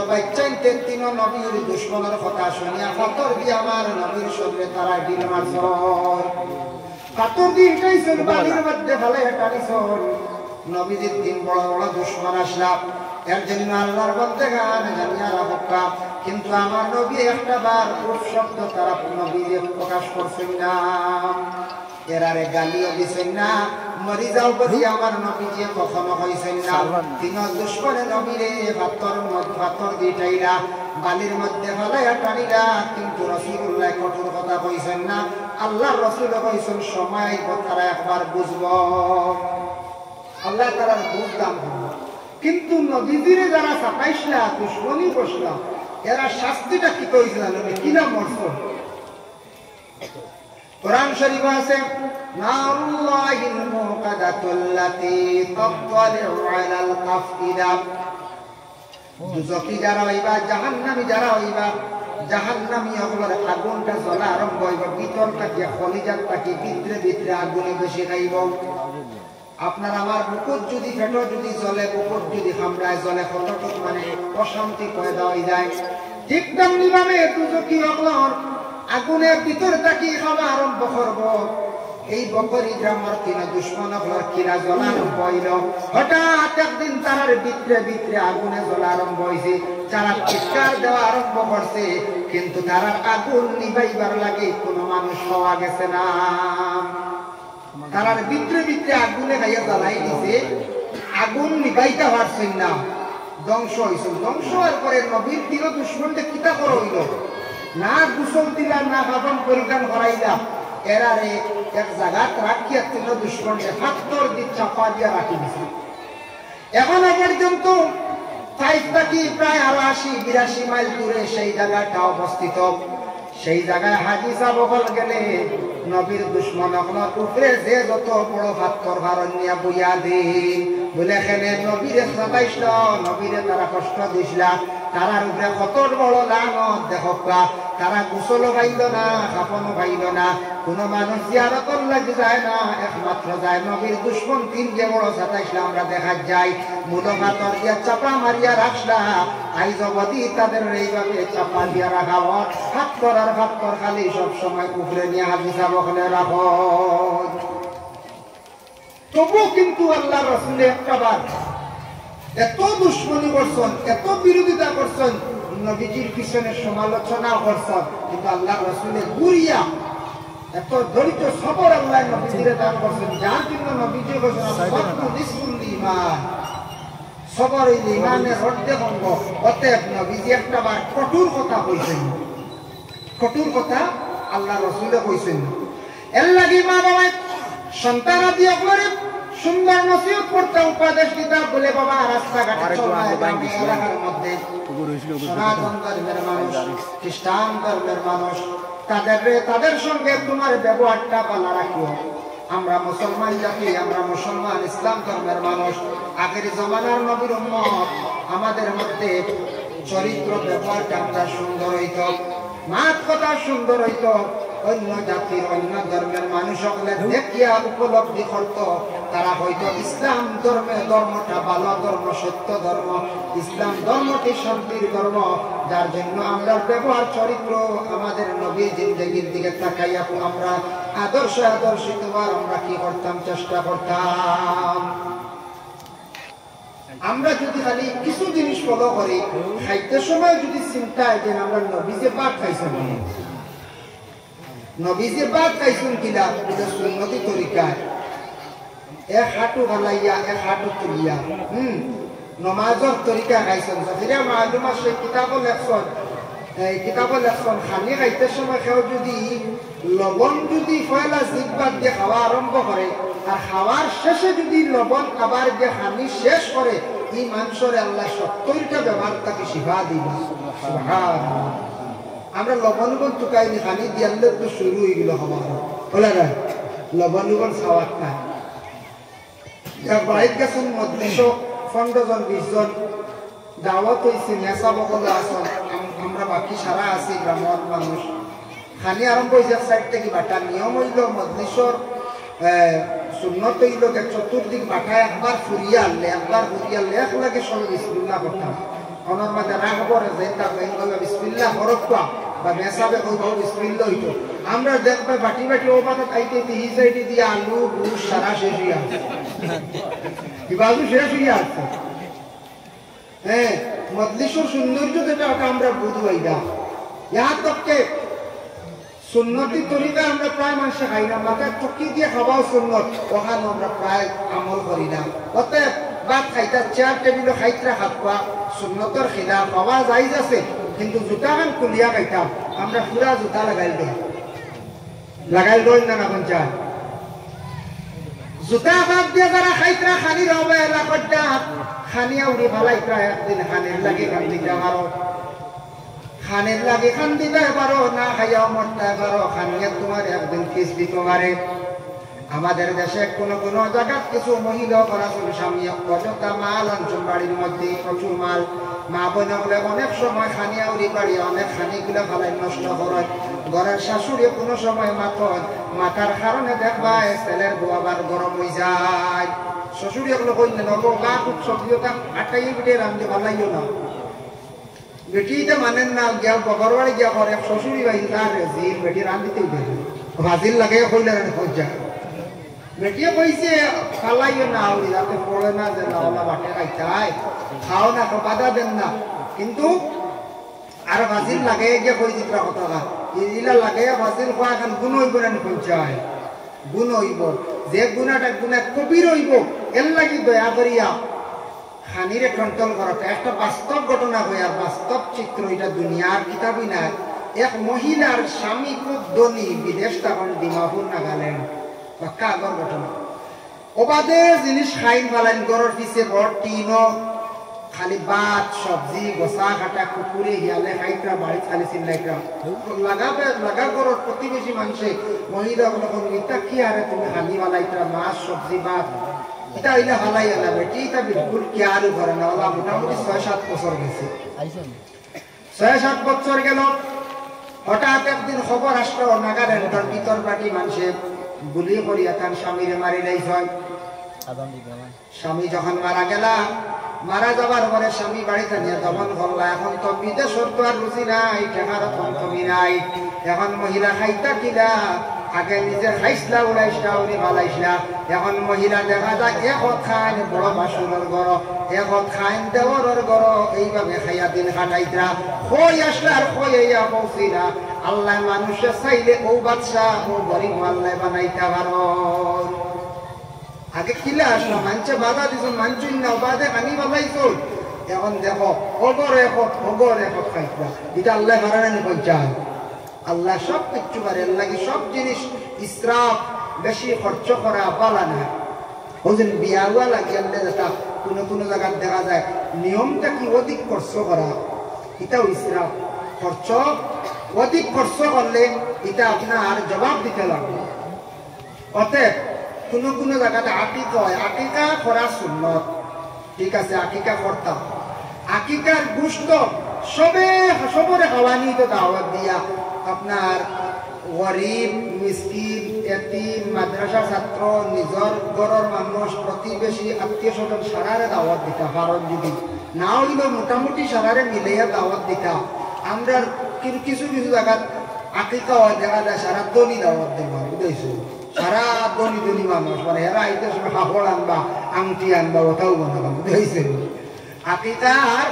A: তে তিন নবীর দুশ্মনের কথা শুনিয়া ফতর আমার নবীর শরীরে তারা ডিল বালির মধ্যে ফেলে নবীজির তিন বড় বড় দুশ্মন আসলাম। এর জন্য আল্লাহর বলতে গান জানিয়া রাখা কিন্তু আমার নবী একটা বার শব্দ তারা নবীরে প্রকাশ করছেন না। এরারে গালিও দিছেন না মরি যাও বলি আমার নবী যে কখনো হইছেন না। তিন দুশ্মনে নবীরে মধ্যে পাথর দিটাইরা বালির মধ্যে ফেলাইয়া টানিরা কিন্তু রসুল্লাহ কঠোর কথা কইছেন না। আল্লাহ রসুল কইছেন সময় তারা একবার বুঝব। আল্লাহ তারা বুঝতাম কিন্তু নদীজিরে যারা সাতাইশলা দুশ্মনী বসলা, এরা শাস্তিটা কি কইছিল নবী কিনা মরছ? কোরআন শরীফ আছে নারুল্লাহিল আলাল দুজকি যারা হইবা, জাহান্নামী যারা হইবা, জাহান্নামী আগুনটা জ্বলা আরম্ভ হইব ভিতর তাকে কলিজার তাকে ভিতরে ভিতরে আগুনে বেশি খাইব। আপনার আমার বুকুর যদি ফেটো, যদি জ্বলে বুকুর যদি হামড়ায় জ্বলে, কতটুক মানে অশান্তি পয়দা হয়ে যায়। ঠিক তেমনি ভাবে দুজকি হগলর আগুনের ভিতর তাকি খাওয়া আরম্ভ করব। এই বকরি গ্রামের কিনা দুশ্মন হলার কিনা জ্বলা আরম্ভ হইল হঠাৎ একদিন তারার ভিতরে ভিতরে আগুনে জ্বলা আরম্ভ হয়েছে যারা চিৎকার দেওয়া আরম্ভ করছে, কিন্তু তারার আগুন নিবাইবার লাগে কোনো মানুষ হওয়া গেছে না। তারার ভিতরে ভিতরে আগুনে গাইয়া জ্বালাই দিছে। আগুন নিবাইতে পারছেন না। ধ্বংস হয়েছিল ধ্বংস হওয়ার পরে নবীর দিল দুশ্মনটা কিতা করা হইল? না গুসল দিলা, না কাপন পরিধান করাইলা। এরারে এক জায়গাত রাখিয়া তিন দুশ্মনকে। ফাত্তর দি চাপা দিয়া রাখি দিছিল এখনও পর্যন্ত ফাইভ থাকি প্রায় আরও আশি, বিরাশি মাইল দূরে সেই জায়গাটা অবস্থিত। সেই জায়গায় হাজি সাবকল গেলে, নবীর দুশ্মন আপনার উপরে যে যত বড় ভাত্তর করবার নিয়ে বইয়া দিন বলে, খেলে নবীরে সবাইছিল নবীরে তারা কষ্ট দিছিলা। তারার উপরে কত বড় লানত দেখকা তারা গুসলও পাইল না কাপনও পাইল না। কোনো মানুষ জিয়ারতর লাগি যায় না একমাত্র যায়। নবীর দুশ্মন তিন যে বড় সাতাইছিলা আমরা দেখা যাই মূলঘাতর ইয়া চাপা মারিয়া রাখলা আইজ অবধি তাদের এইভাবে চাপা দিয়া রাখা হাত করার হাত কর খালি সব সময় উপরে নিয়ে হাজি সাবকলে রাখো তবু কিন্তু আল্লাহ রসুলে একটা বার এত দুশ্মনী করছেন, এত বিরোধিতা করছেন, নবীজির পিছনে সমালোচনা করছেন, কিন্তু আল্লাহ রসুলের গুরিয়া, এত দরিদ্র সবর আল্লাহ নবীজিরে দান করছেন, যার জন্য নবীজি ইমান সবর ইমানের অর্ধেক অঙ্গ। অতএব নবীজি একটা বার কঠোর কথা কইছেন কঠোর কথা আল্লাহ রসুলে কইছেন এর লাগি মা বাবা সন্তান আদি অগরে সুন্দর নসিহত করতে উপদেশ দিতা বলে বাবা রাস্তাঘাটে এলাকার মধ্যে। সনাতন ধর্মের মানুষ খ্রিস্টান ধর্মের মানুষ তাদের তাদের সঙ্গে তোমার ব্যবহারটা পালা আমরা মুসলমান জাতি আমরা মুসলমান ইসলাম ধর্মের মানুষ। আগের জমানার নবীর উম্মত আমাদের মধ্যে চরিত্র ব্যবহারটা আমরা সুন্দর হইত। মাত কথা সুন্দর হইত। অন্য জাতির অন্য ধর্মের মানুষ দেখিয়া উপলব্ধি করত। তারা হয়তো ইসলাম ধর্মে ধর্মটা ভালো ধর্ম, সত্য ধর্ম, ইসলাম ধর্মটি শান্তির ধর্ম, যার জন্য আমরা ব্যবহার চরিত্র আমাদের নবীর জিন্দগির দিকে তাকাইয়া আমরা আদর্শ আদর্শিত হওয়ার আমরা কি করতাম, চেষ্টা করতাম। আমরা যদি খালি কিছু জিনিস ফলো করি, খাইতে সময় যদি চিন্তা যে আমরা নবীজে পাক খাইছেন। নবীজে পাক খাইছেন কিনা এটা সুন্নতি তরিকায়। এক হাঁটু ভালাইয়া এক হাঁটু তুলিয়া, হুম নমাজর তরিকা খাইছেন। যদিরা মালুমা সেই কিতাব লেখছেন এই কিতাব লেখছেন খানি খাইতে সময় কেউ যদি লবণ যদি ফয়লা জিব্বাত দিয়ে খাওয়া আরম্ভ করে আর খাওয়ার শেষে যদি লবণ আবার দিয়ে খানি শেষ করে এই মানুষের আল্লাহ সত্তরটা ব্যবহার তাকে শিখা দিবা। আমরা লবণ গুণ টুকাইনি, খানি দিয়ালে তো শুরু হয়ে গেল হওয়া বলে না লবণ গুণ খাওয়ার না বাড়িত গেছেন মদ্রিশ পনেরো জন বিশ জন দাওয়াত হয়েছে নেশা বকলে আসন। আমরা বাকি সারা আছি, গ্রামের মানুষ। খানি আরম্ভ হয়েছে সাইড থেকে বাটা। নিয়ম হইল মজলিসর সুন্নত হইল চতুর্দিক বাটায় একবার ফুরিয়ে আনলে, একবার ফুরিয়ে আনলে এক লাগে সব বিসমিল্লা অনর মাঝে রাগ করে যে তা বেঙ্গলে বিসমিল্লা হরক্কা বা মেসাবে কইব বিসমিল্লা হইতো। আমরা দেখবে বাটি বাটি ও পাতা খাইতে হি সাইডে দিয়ে আলু বুস সারা শেষ হয়ে আছে। বিবাদু শেষ হয়ে আছে। হ্যাঁ মজলিসের সৌন্দর্য যেটা ওটা আমরা বুঝবাই না। ইহা তককে সুন্নতি তরিকা আমরা প্রায় মানুষে খাই না। মাথায় চকি দিয়ে খাওয়াও সুন্নত, ওখানে আমরা প্রায় আমল করি না। অতএব ভাত খাইতা চেয়ার টেবিলে খাইতরা হাত পা সুন্নতর খিলা খাওয়া যাইজ আছে, কিন্তু জুতা খান খুলিয়া খাইতাম আমরা পুরা জুতা লাগাই দিই লাগাই রই না না পঞ্চায়েত জুতা বাদ দিয়ে যারা খাইতরা খানি রবে এলাকাটা খানিয়া উড়ি ভালাইতরা একদিন খানের লাগে খান দিতে পারো খানের লাগে খান দিতে পারো না খাইয়া মরতে পারো খানিয়া তোমার একদিন কিস দিতে পারে আমাদের দেশে কোনো কোনো জায়গা কিছু মহিলা করা চলে। স্বামী অযথা মাল অঞ্চল বাড়ির মধ্যে প্রচুর মাল। মা বোন হলে অনেক সময় খানিয়া উড়ি বাড়ি, অনেক খানিগুলো ভালাই নষ্ট করে ঘরের শাশুড়ি কোনো সময় মাথন মাথার কারণে দেখবা ছেলের গোয়াবার গরম হয়ে যায়। শ্বশুরি এগুলো কইলে নগো গা খুব সক্রিয়তা আটাই বিটে রান্ধতে ভালাইও না। বেটিটা মানেন না, গিয়া বগর বাড়ি গিয়া করে শ্বশুরি ভাই তার বেটি রান্ধিতেই ভাজিল লাগে কইলে বেটিয়ে কইছে খালাইও না আউরি যাতে পড়ে না যে লাওলা বাটে খাইতাই খাও না, তো বাধা দেন না। কিন্তু আর ভাজিল লাগে গিয়ে কই দিতরা কথা ইলা লাগে ভাজিল খোয়া এখন গুণ হইব না পঞ্চায় গুণ হইব। যে গুণাটা গুণা কবির হইব এর লাগি দয়া করিয়া খানিরে কন্ট্রোল করাটা একটা বাস্তব ঘটনা হয়ে, আর বাস্তব চিত্র এটা দুনিয়ার কিতাবই না এক মহিলার স্বামী খুব ধনী, বিদেশ তখন ডিমাপুর নাগাল্যান্ড পাক্কা আগর ঘটনা। ওবাদে জিনিস খাইন পালাইন গরর পিছে বড় টিন খালি ভাত সবজি গোসা কাটা কুকুরে হিয়ালে খাইতরা বাড়ি খালি চিল্লাইতরা লাগাবে লাগা গরর প্রতিবেশী মানুষে মহিলা ইটা কি আরে তুমি হানি বালাইতরা মাছ সবজি ভাত? এটা হইলে হালাই বেটি এটা বিলকুল কেয়ারও করে না ওলা মোটামুটি ছয় সাত বছর গেছে ছয় সাত বছর গেল। হঠাৎ একদিন খবর আসলো নাগারের তার ভিতর বাটি মানুষে গুলি করিয়া তার স্বামীরে মারি নাই স্বামী যখন মারা গেলা মারা যাবার পরে স্বামী বাড়িতে নিয়ে দমন করলা এখন তো বিদেশর তো আর রুচি নাই টেকার কমি নাই। এখন মহিলা খাইতা কিলা আগে নিজে খাইছিলা উড়াইছিলা উনি ভালাইছিলা এখন মহিলা দেখা যায় একত খান বড় বাসুরের গড় একত খাইন দেওয়ার গড়, এইভাবে খাইয়া দিন কাটাইতরা। কই আসলে আর কই এইয়া পৌঁছিলা আল্লাহ মানুষে চাইলে ও বাচ্চা ও গরিব আল্লাহ বানাইতে পারো। আগে কিলা আসলো, মানছে বাধা দিছ মানছুই না বাদে আনি বাবাইছো এখন দেখো, অগর এখন অগর এখন খাইতা এটা আল্লাহ হারানি পঞ্চায় আল্লাহ সব কিচ্ছু পারে লাগে সব জিনিস ইসরাফ বেশি খরচ করা পালা না। ওজন বিয়া হওয়া লাগে যেটা কোনো কোনো জায়গায় দেখা যায়, নিয়মটা কি অধিক খরচ করা? এটাও ইসরাফ। খরচ অধিক খরচ করলে এটা আপনার জবাব দিতে লাগবে। অতএব, কোনো কোনো জায়গাতে আকিকা হয়। আকিকা করা সুন্নত। ঠিক আছে, আকিকা করতাম আকিকার গুস্ত সবে সবরে খাওয়ানি তো দাওয়াত দিয়া আপনার গরিব, মিসকিন, এতিম, মাদ্রাসা ছাত্র, নিজর ঘরের মানুষ, প্রতিবেশী আত্মীয় স্বজন সারারে দাওয়াত দিতা ভারত যদি না হইলে মোটামুটি সারারে মিলাইয়া দাওয়াত দিতা। আমরা কিছু কিছু জায়গাত আকিকা হয়, দেখা যায় সারা দনি দাওয়াত দেওয়া বুঝেছ সারা দনি দনি মানুষ মানে এরা আইতে সময় আনবা, আংটি আনবা ওটাও বানাবা বুঝেছে আকিকার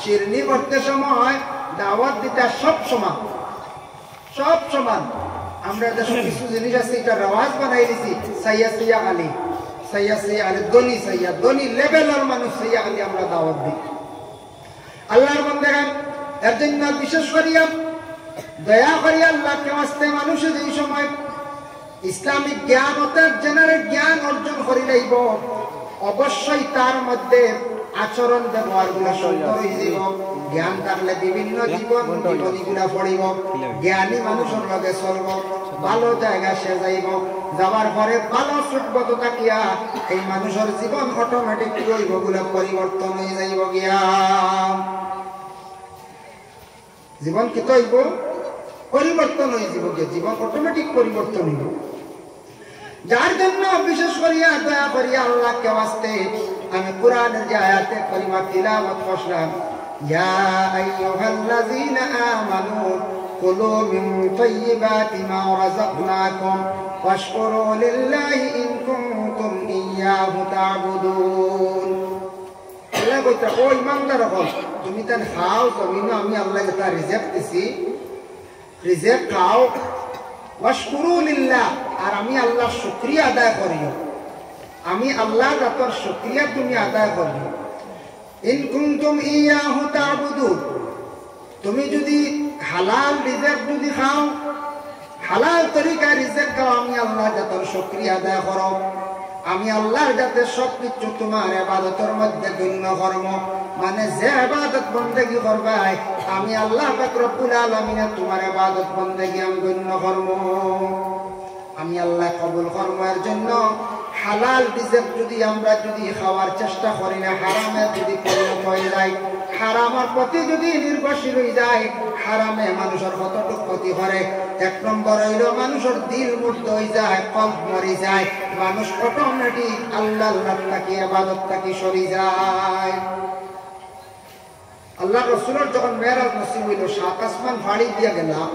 A: শিরনি করতে সময় দাওয়াত দিতে সব সমান সব সমান। আমরা দেশে কিছু জিনিস আছে এটা রেওয়াজ বানাই দিছি, সাইয়া সাইয়া আলী। সাইয়া সাইয়া আলী দনি সাইয়া দনি লেভেলের মানুষ সাইয়া আলী আমরা দাওয়াত দিই। আল্লাহর বন্দেগান এর জন্য বিশেষ করিয়া, দয়া করিয়া আল্লাহকে আসতে মানুষের এই সময় ইসলামিক জ্ঞান অর্থাৎ জেনারেল জ্ঞান অর্জন করি লাইব অবশ্যই তার মধ্যে আচরণ ব্যবহারগুলা সুন্দর হয়ে জ্ঞান থাকলে বিভিন্ন জীবন জীবনী গুলা পড়িব জ্ঞানী মানুষের লগে চলব ভালো জায়গা সে যাইব যাবার পরে ভালো সুখবত থাকিয়া এই মানুষের জীবন অটোমেটিক হইবগুলা পরিবর্তন হয়ে যাইব জ্ঞান জীবন কি হইব? পরিবর্তন হয়ে যাব জীবন অটোমেটিক পরিবর্তন হইব। যার জন্য বিশেষ করিয়া দয়া করিয়া আল্লাহকে ওয়াস্তে আমি কোরআনের যে আয়াতে করিমা তিলাওয়াত করলাম ইয়া আইয়ুহাল্লাযীনা আমানু কুলু মিন তাইয়্যিবাতি মা রাযাকনাকুম ওয়াশকুরু লিল্লাহি ইন কুনতুম ইয়্যাহু তা'বুদুন আল্লাহ কইতা ও ইমানদার হল তুমি তান খাও জমিন আমি আল্লাহ যেটা রিজেক্ট দিছি রিজেক্ট খাও. ওয়াশকুরু লিল্লাহ আর আমি আল্লাহর শুকরিয়া আদায় করিও আমি আল্লাহ জাতর শুকরিয়া তুমি আদায় তা'বুদুন। তুমি যদি হালাল রিজেক্ট যদি খাও, হালাল তরিকা রিজেক্ট খাও আমি আল্লাহ জাতর শুকরিয়া আদায় করো আমি আল্লাহর যাতে সব কিছু তোমার এবাদতের মধ্যে গণ্য কর্ম মানে যে এবাদত বন্দেগি করবাই আমি আল্লাহ রব্বুল আলমিনে তোমার এবাদত বন্দেগি আমি গণ্য কর্ম আমি আল্লাহ কবুল কর্মের জন্য। হালাল রিজেক যদি আমরা যদি খাওয়ার চেষ্টা করি না, হারামে যদি পরিণত হয়ে যায়, হারামের প্রতি যদি নির্ভরশীল হয়ে যায়, হারামে মানুষের কতটুক ক্ষতি করে? এক নম্বর হইল মানুষের দিল মুক্ত হয়ে যায়, কম মরে যায়। মানুষ অটোমেটিক আল্লাহ থাকি, আবাদত থাকি, সরি যায়। আল্লাহ রসুলের যখন মেয়েরাজ নসিব হইল, সাত আসমান ফাড়ি দিয়ে গেলাম।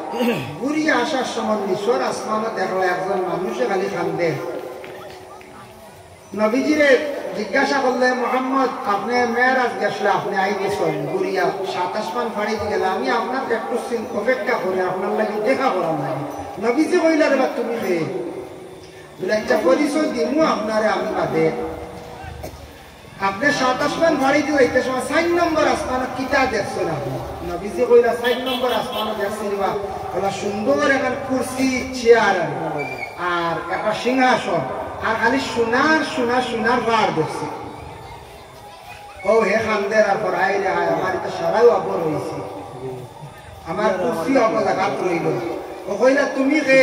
A: ঘুরিয়ে আসার সময় নিশোর আসমানও দেখল একজন মানুষে খালি খান্দে নবীজিরে জিজ্ঞাসা করলে, মোহাম্মদ, আপনি মেয়েরাজ গেছলে আপনি আই গেছেন ঘুরিয়া সাত আসমান ফাড়ি দিয়ে গেলে, আমি আপনার একটু অপেক্ষা করি, আপনার লাগে দেখা করার নাই। নবীজি কইলা রে বা তুমি বলে আচ্ছা পরিচয় দিমু আপনারে, আমি বাদে আপনি সাত আসমান বাড়ি দিয়ে হইতে সময় সাইন নম্বর আসমান কিতা দেখছেন আপনি? নবীজি কইলা, সাইন নম্বর আসমান দেখছেন বা সুন্দর এখন কুর্সি, চেয়ার আর একটা সিংহাসন। আর খালি সোনার সোনার সোনার বার দেখছি ও হে খান্দের আর পর আইরে আমার তো সারাও অবর হয়েছে আমার কুর্সি অপজাঘাত রইল। ও কইলা, তুমি কে?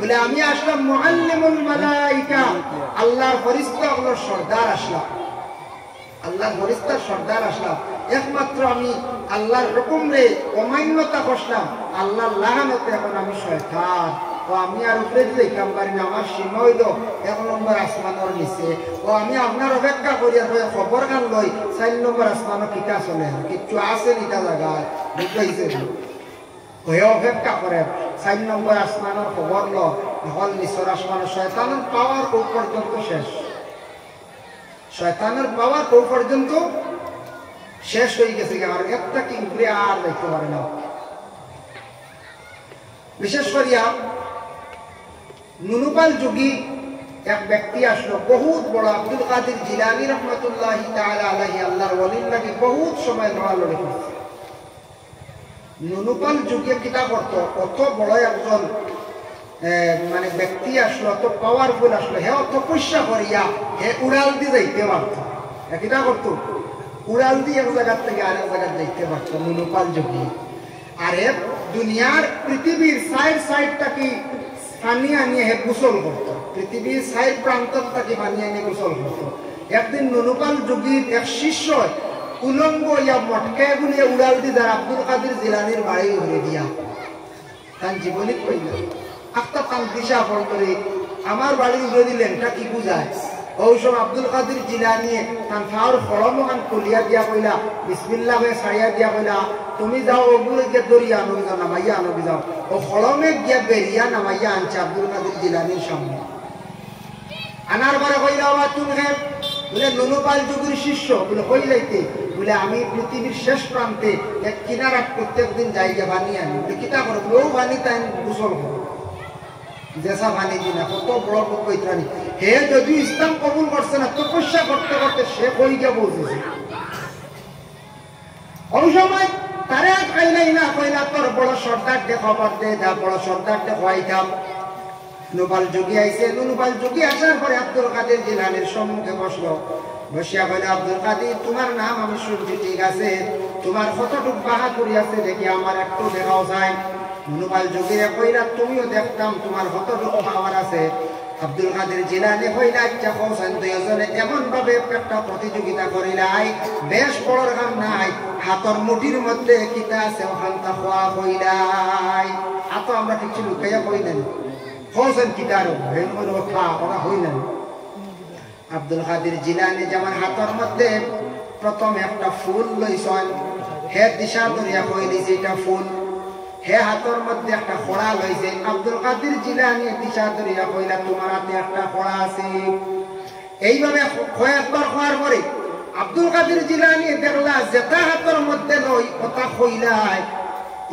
A: বলে, আমি আসলাম মুআল্লিমুল আল্লাহর ফরিস্তা হলো সর্দার আসলাম। আল্লাহর ফরিস্তার সর্দার আসলাম। একমাত্র আমি আল্লাহর হুকুম রে অমান্যতা করলাম আল্লাহর লাগানোতে এখন আমি শয়তান। ও আমি আর উপরে পারি না আমার হইল এক নম্বর আসমানের নিচে। ও আমি আপনার অপেক্ষা করি খবর গান লই, চার নম্বর আসমানও কিতা চলে কিচ্ছু আছে নিতা জায়গায় বুঝতে হয়ে অপেক্ষা করে চার নম্বর আসমানের খবর ল হল নিচর আসমানের শয়তানের পাওয়ার ও পর্যন্ত শেষ? শয়তানের পাওয়ার ও পর্যন্ত শেষ হয়ে গেছে আর একটা কি উপরে আর দেখতে পারে না? বিশেষ করিয়া নুনুপাল যুগী এক ব্যক্তি আসলো, বহুত বড় আব্দুল কাদের জিলানি রহমতুল্লাহ আলাহি আল্লাহর ওলির লাগে বহুত সময় লড়ালড়ি করছে। নুনুপাল যুগে কিতা করতো অত বড় একজন মানে ব্যক্তি আসলো, অত পাওয়ারফুল আসলো, হে অত পয়সা করিয়া, হে উড়াল দিয়ে যাইতে পারত। কিতা করতো উড়াল দিয়ে এক জায়গার থেকে আরেক জায়গায় যাইতে পারত নুনুপাল যুগে। আর দুনিয়ার পৃথিবীর সাইড সাইডটা কি পানি আনিয়ে গোসল করত। পৃথিবীর সাইড প্রান্তটাকে পানি আনিয়ে গোসল করত একদিন ননুপাল যুগীর এক শিষ্য উলঙ্গ ইয়া মটকে গুলিয়ে উড়াল দি দার আব্দুল কাদের জিলানির বাড়ি ঘুরে দিয়া। তার জীবনী কইল আত্মা পান দিশা করে আমার বাড়ি ঘুরে দিলেন তা কি বুঝায় ঔসব আব্দুল কাদের জিলানিয়ে তান ফাওর ফলমগান কলিয়া দিয়া কইলা বিসমিল্লাহ হয়ে ছাড়িয়া দিয়া কইলা, তুমি যাও ওগুলো গিয়ে দরিয়া নবী যাও নামাইয়া নবী যাও। ও ফলমে গিয়া বেরিয়া নামাইয়া আনছে আব্দুল কাদের জিলানির সামনে। আনার পরে কইলা আবার তুমি বলে নুনুপাল যুগের শিষ্য, বলে হইলাইতে বলে আমি পৃথিবীর শেষ প্রান্তে এক কিনারা প্রত্যেক দিন যাইগে বানি আনি। বলে কিতা করো ও বানি তাই গোসল করো জেসা বানি দিনা, কত বড় পৈত্রানি হে যদি ইসলাম কবুল করছে না, তপস্যা করতে করতে সে গিয়ে বলতেছে। আসার পরে আব্দুল কাদের সম্মুখে বসল। বসিয়া আব্দুল কাদের, তোমার নাম আমি শুনছি, ঠিক আছে? তোমার কতটুক বাহাদুরি আছে দেখি আমার একটু দেখাও যায়। নুপাল যোগীরে কইলা তুমিও দেখতাম তোমার কতটুকু পাওয়ার আছে। আব্দুল কাদের জিলানি হইলা ইচ্ছা কৌশল দুইজনে এমন ভাবে একটা প্রতিযোগিতা করিলাই বেশ বড় গান নাই। হাতর মুঠির মধ্যে কিতা আছে ওখানটা খোয়া হইলাই হাত আমরা কিছু লুকাইয়া কইলেন হোসেন কিতারো খা, ওরা হইলেন আব্দুল কাদের জিলানি যেমন হাতর মধ্যে প্রথম একটা ফুল লইছেন হে দিশা দরিয়া কইলি যেটা ফুল হে হাতর মধ্যে একটা খোড়া লইছে। আব্দুল কাদের জিলানি দিশা দরিয়া কইলা, তোমার হাতে একটা খোড়া আছে। এইভাবে কয়েকবার খোয়ার পরে আব্দুল কাদের জিলানি দেখলা যেটা হাতর মধ্যে লই কথা কইলাই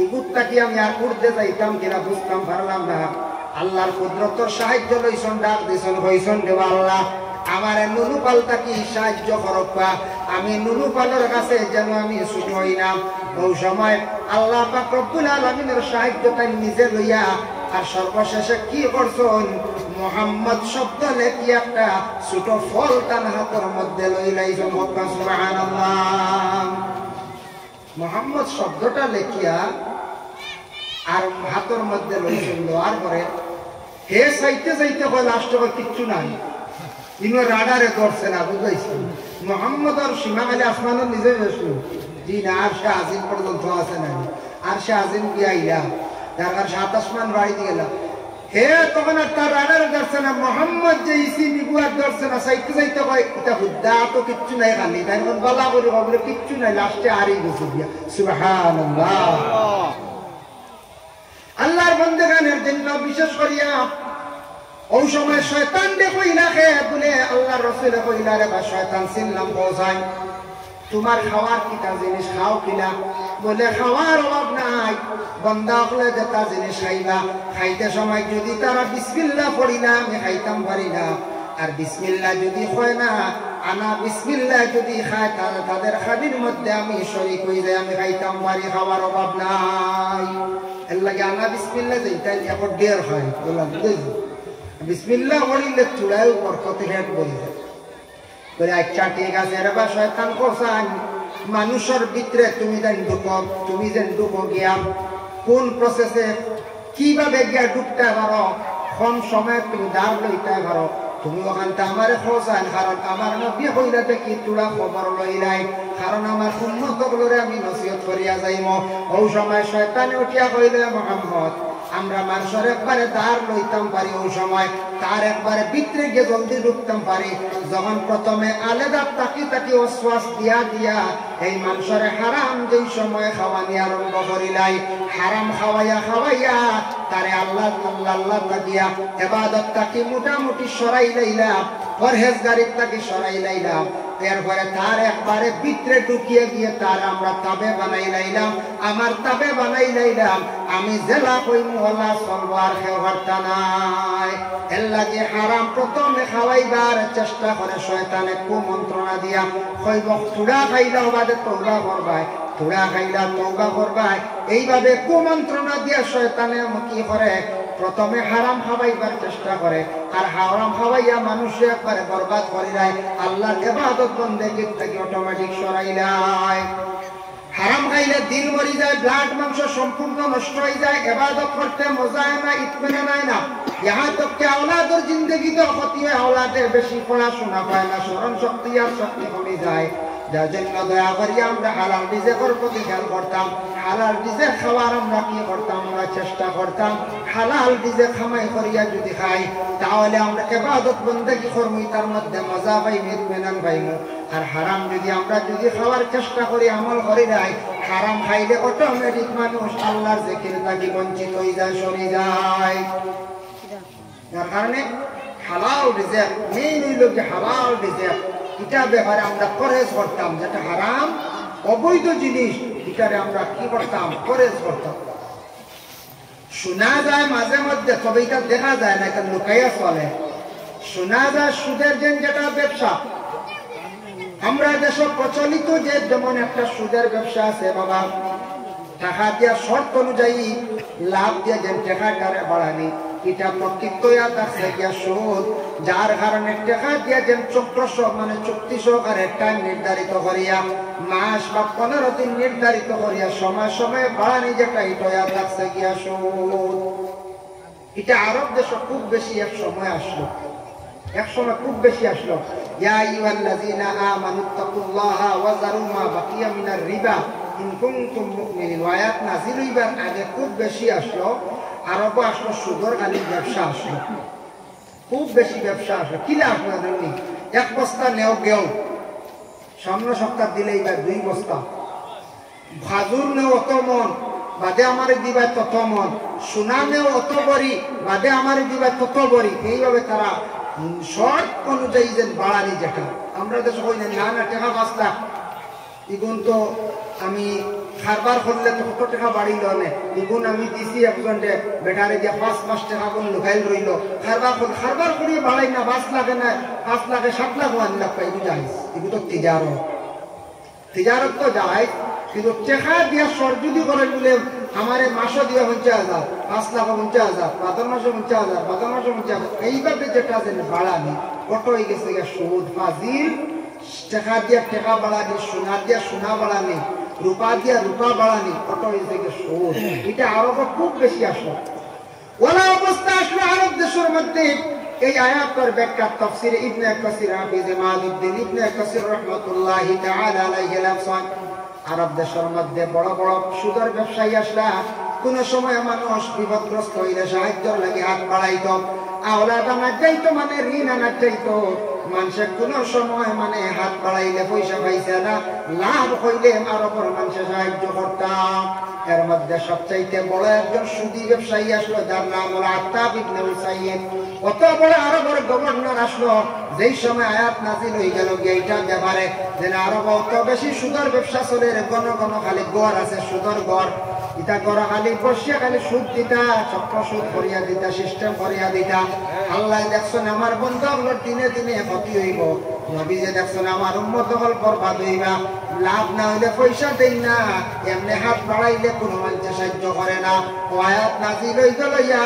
A: ইগুতটা কি আমি আর উঠতে যাইতাম কিনা বুঝতাম পারলাম না। আল্লাহর কুদরতর সাহায্য লইছন, ডাক দিছন হইছন দেব আল্লাহ, আমার নুনু পালটা কি সাহায্য করবা আমি নুনু পালের কাছে যেন আমি হই না। ওই সময় আল্লাহ পাক রব্বুল আলামিনের সাহায্যটা নিজে লইয়া আর সর্বশেষে কি করছন? মোহাম্মদ শব্দ লেখি একটা ছোট ফল তান হাতের মধ্যে লই লাইছন মক্কা মোহাম্মদ শব্দটা লেখিয়া আর হাতের মধ্যে লইছেন লোয়ার পরে হে চাইতে চাইতে হয় লাস্ট কিচ্ছু নাই। ইনো রাডারে ধরছে না, বুঝাইছি। মোহাম্মদ আর সীমা আলী আসমানের নিজে বেশু জি না আজিম পর্যন্ত আজিম গিয়া ইলা তার আর সাত আসমান বাড়িতে গেলাম হে, তখন আর তার ধরছে না, মোহাম্মদ যে ইসি ধরছে না চাইতে হয় এটা তো কিচ্ছু নাই খালি। তাই বলা করি বলে কিচ্ছু নাই, লাস্টে গেছে আল্লাহর বন্দেগানের জন্য বিশেষ করিয়া, ওই সময় শয়তান দে কইলা খে বলে আল্লাহ রসুল কইলা বা শয়তান চিনলাম পৌঁছাই তোমার খাওয়ার কিটা জিনিস? খাও কিনা? বলে, খাওয়ার অভাব নাই। বন্দা হলে যেটা জিনিস খাইবা। খাইতে সময় যদি তারা বিসমিল্লা পড়ি না, আমি খাইতাম পারি না। আর বিসমিল্লা যদি হয় না, আনা বিসমিল্লাহ যদি খায়, তাহলে তাদের খাদির মধ্যে আমি শরীক হয়ে যাই, আমি খাইতাম পারি। খাবার অভাব নাই। এর লাগে আনা বিসমিল্লাহ যেটা এখন ডের হয়। বিসমিল্লাহ বলিলে চূড়ায় বরকতে হেট বলি যায়। আচ্ছা ঠিক আছে রে মানুষের ভিতরে তুমি যেন ঢুকো, তুমি যেন ঢুকো গিয়া, কোন প্রসেসে কীভাবে গিয়া ঢুকতে পারো কম সময় তুমি দাঁড় লইতে পারো, তুমি ওখানটা আমার খোঁজান, কারণ আমার নবী হইলে দেখি তোরা খবর লই নাই, কারণ আমার উন্নত গুলোরে আমি নসিহত করিয়া যাইম। ও সময় শয়তানে উঠিয়া কইলে মোহাম্মদ, আমরা মানুষের একবারে দাঁড় লইতাম পারি ওই সময় তার একবারে ভিতরে গিয়ে জলদি ঢুকতাম পারি। যখন প্রথমে আলাদা তাকি তাকি অশ্বাস দিয়া দিয়া এই মানুষরে হারাম যেই সময় খাওয়ানি আরম্ভ করিলাই। হারাম খাওয়াইয়া খাওয়াইয়া তারে আল্লাহ আল্লাহ আল্লাহ লাগিয়া এবাদত তাকি মোটামুটি সরাই লাইলাম, পরহেজগারির তাকে সরাই লাইলাম। এরপরে তার একবারে পিত্রে ঢুকিয়ে দিয়ে তার আমরা তাবে বানাই লাইলাম। আমার তাবে বানাই লাইলাম। আমি জেলা কই মহল্লা সলবার কেউ হারতা নাই। এর লাগে হারাম প্রথমে খাওয়াইবার চেষ্টা করে শয়তানে কুমন্ত্রণা দিয়া কইব চূড়া খাইলাও বাদে তোমরা করবাই। ঘোড়া খাইলা নৌকা করবাই এইভাবে কুমন্ত্রণা দিয়া শয়তানে কি করে প্রথমে হারাম খাবাইবার চেষ্টা করে আর হারাম খাবাইয়া মানুষ একবারে বরবাদ করে দেয় আল্লাহ এবাদত বন্ধে গীত থেকে অটোমেটিক সরাই হারাম খাইলে দিল মরি যায় ব্লাড মাংস সম্পূর্ণ নষ্ট হয়ে যায়, এবাদত করতে মজা না ইতমেনা নাই না। ইহা তো কে আওলাদের জিন্দগিতে অপতি হয় অলাদের বেশি পড়াশোনা পায় না স্মরণ শক্তি আর শক্তি কমে যায়। যার জন্য দয়া করি আমরা হালাল রিজেকের প্রতি খেয়াল করতাম। হালাল রিজেক খাওয়ার আমরা কি করতাম? আমরা চেষ্টা করতাম হালাল রিজেক খামাই করিয়া যদি খাই, তাহলে আমরা এবাদত বন্দেগি করব তার মধ্যে মজা পাই মিত মেনান পাইমু। আর হারাম যদি আমরা যদি খাওয়ার চেষ্টা করি, আমল করি নাই, হারাম খাইলে অটোমেটিক মানুষ আল্লাহর জেকির থাকি বঞ্চিত হয়ে যায়, সরে যায়। যার কারণে হালাল রিজেক মেইন হইল যে হালাল রিজেক এটা ব্যাপারে আমরা পরেজ করতাম, যেটা হারাম, অবৈধ জিনিস, এটারে আমরা কি করতাম? পরেজ করতাম। শোনা যায় মাঝে মধ্যে, তবে এটা দেখা যায় না, এটা লুকাইয়া চলে। শোনা যায় সুদের যেন যেটা ব্যবসা। আমরা দেশ প্রচলিত যে যেমন একটা সুদের ব্যবসা আছে, বাবা, টাকা দিয়া শর্ত অনুযায়ী লাভ দিয়ে যেন টাকাটারে বাড়ানি। এটা প্রকৃত আছে গিয়া সুদ, যার কারণে টাকা দিয়া যেন চক্র মানে চুক্তি সহকারে টাইম নির্ধারিত করিয়া, মাস বা পনেরো দিন নির্ধারিত করিয়া সময় সময় বাড়ানি যেটা এটা থাকছে গিয়া সুদ। এটা আরব দেশ খুব বেশি এক সময় আসলো। এক সময় খুব বেশি আসলো। ইয়া আইয়ুহাল্লাযীনা আমানুত্তাকুল্লাহা ওয়া যারু মা বাকিয়া মিনার রিবা ইন কুনতুম মুমিনিন। আয়াত নাযিল হইবার আগে খুব বেশি আসলো। আরবও আসলো, সুদর আলী ব্যবসা আসলো। খুব বেশি ব্যবসা আসলো। কি লাভ আপনাদের এক বস্তা নেও, গেও। সামনে সপ্তাহ দিলে এবার দুই বস্তা। ভাজুর নেও অত মন, বাদে আমার দিবাই তত মন। সোনা নেও অত বড়ি, বাদে আমার দিবাই তত বড়ি। এইভাবে তারা শর্ট অনুযায়ী যে বাড়ানি যেটা। আমরা তো সবাই না না, টাকা লাখ ইগুন তো আমি খারবার করলে তো কত টাকা বাড়িল নে? ইগুন আমি দিছি একজনকে বেটারে দিয়া পাঁচ পাঁচ টাকা কোন লুকাইল রইল খারবার কর খারবার করিয়ে বাড়াই না, পাঁচ লাখে না পাঁচ লাখে সাত লাখ ওয়ান লাখ পাই যাই এগুলো তো তিজারত তিজারত তো যায়, কিন্তু টেকা দিয়া সর যদি করে বলে আমার মাসও দিয়া পঞ্চাশ হাজার পাঁচ লাখ পঞ্চাশ হাজার বাদর মাসে পঞ্চাশ হাজার বাদর মাসে পঞ্চাশ হাজার এইভাবে যেটা আছে বাড়ানি কত হয়ে গেছে সুদ ফাজিল টাকা দিয়া, টাকা বাড়ানি সোনা দিয়া সোনা বাড়ানি রূপা দিয়া রূপা বাড়ানি হয়ে গেছে সুদ এটা আরবে খুব বেশি আসলো ওলা অবস্থা আসলো আরব দেশের মধ্যে। এই আয়াতের ব্যাখ্যা, তাফসীর ইবনে কাসির হাফিজ মাদুদ্দিন ইবনে কাসির রাহমাতুল্লাহি তাআলা আলাইহি লাফসান। আরব দেশের মধ্যে বড় বড় সুদের ব্যবসায়ী আসলা, কোন সময় মানুষ বিপদগ্রস্ত হইলে সাহায্যের লাগে হাত বাড়াইত। আওলাদ আনার যাইতো মানে ঋণ আনার যাইতো মানুষে কোন সময় মানে হাত বাড়াইলে পয়সা পাইছে না, লাভ হইলে আরবর মানুষে সাহায্য করতাম। এর মধ্যে সবচাইতে বড় একজন সুদী ব্যবসায়ী আসলো, যার নাম হলো আত্তাব ইবনে উসাইদ অত বড় আরবের গভর্নর আসলো, যেই সময় আয়াত নাজিল হয়ে গেল এইটা ব্যাপারে, যেন আরব অত বেশি সুদর ব্যবসা চলে ঘন ঘন খালি গড় আছে, সুদর গড়। ইটা করা খালি বসিয়া খালি সুদ দিতা, চক্র সুদ করিয়া দিতা সিস্টেম করিয়া দিতা। আল্লাহ দেখছেন আমার বন্ধু আমার দিনে দিনে ক্ষতি হইব। নবী যে দেখছেন আমার উন্মত হল বরবাদ হইবা। লাভ না হইলে পয়সা দেই না। এমনি হাত বাড়াইলে কোনো মানুষে সাহায্য করে না। ও আয়াত নাজিল হই গেল ইয়া